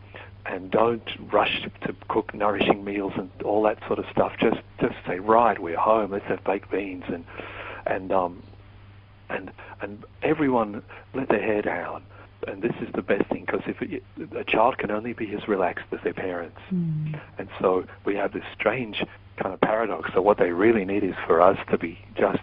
and don't rush to cook nourishing meals and all that sort of stuff. Just just say, right, we're home. Let's have baked beans and and um, and and everyone let their hair down. And this is the best thing because if it, a child can only be as relaxed as their parents, Mm. and so we have this strange kind of paradox. So what they really need is for us to be just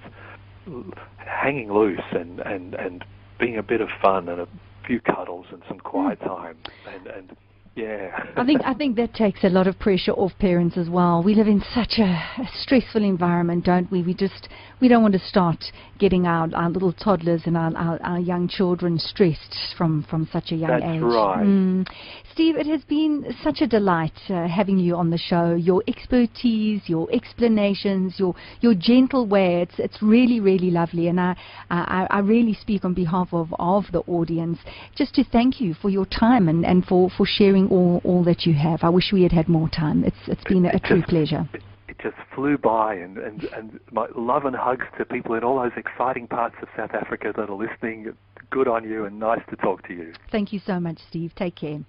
hanging loose and and and being a bit of fun and a few cuddles and some quiet time and and yeah. I think I think that takes a lot of pressure off parents as well. We live in such a, a stressful environment, don't we? We just we don't want to start getting our, our little toddlers and our, our, our young children stressed from, from such a young That's age. That's right. Mm. Steve, it has been such a delight uh, having you on the show. Your expertise, your explanations, your your gentle way. It's it's really really lovely, and I I, I really speak on behalf of, of the audience just to thank you for your time and, and for, for sharing all, all that you have. I wish we had had more time. It's it's been a, a true pleasure. It, it just flew by, and, and, and my love and hugs to people in all those exciting parts of South Africa that are listening. Good on you, and nice to talk to you. Thank you so much, Steve. Take care.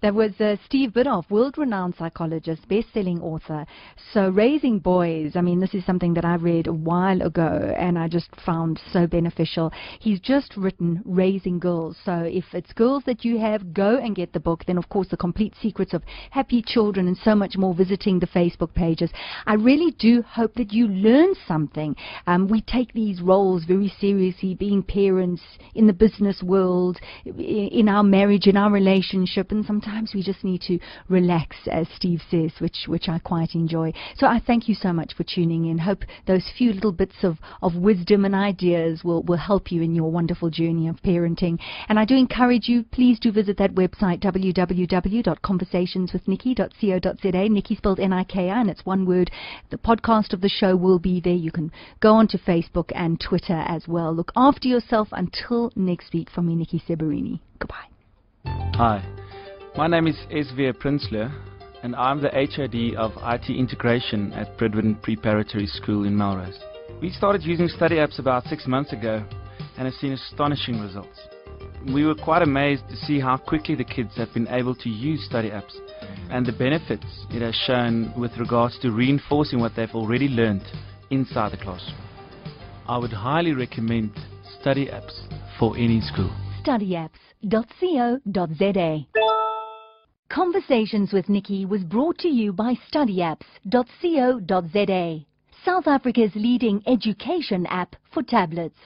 That was uh, Steve Biddulph, world-renowned psychologist, best-selling author. So raising boys, I mean, this is something that I read a while ago and I just found so beneficial. He's just written Raising Girls. So if it's girls that you have, go and get the book. Then, of course, The Complete Secrets of Happy Children and so much more visiting the Facebook pages. I really do hope that you learn something. Um, we take these roles very seriously, being parents in the business world, in our marriage, in our relationship, and sometimes sometimes we just need to relax, as Steve says, which which I quite enjoy. So I thank you so much for tuning in. Hope those few little bits of, of wisdom and ideas will, will help you in your wonderful journey of parenting. And I do encourage you, please do visit that website, www.conversationswithniki.co.za. Niki spelled N-I-K-I, and it's one word. The podcast of the show will be there. You can go onto Facebook and Twitter as well. Look after yourself until next week from me, Niki Seberini. Goodbye. Hi, my name is Esvia Prinsloo, and I'm the HOD of IT integration at Bridwin Preparatory School in Melrose. We started using study apps about six months ago and have seen astonishing results. We were quite amazed to see how quickly the kids have been able to use study apps and the benefits it has shown with regards to reinforcing what they've already learned inside the classroom. I would highly recommend study apps for any school. Studyapps.co.za Conversations with Niki was brought to you by studyapps.co.za, South Africa's leading education app for tablets.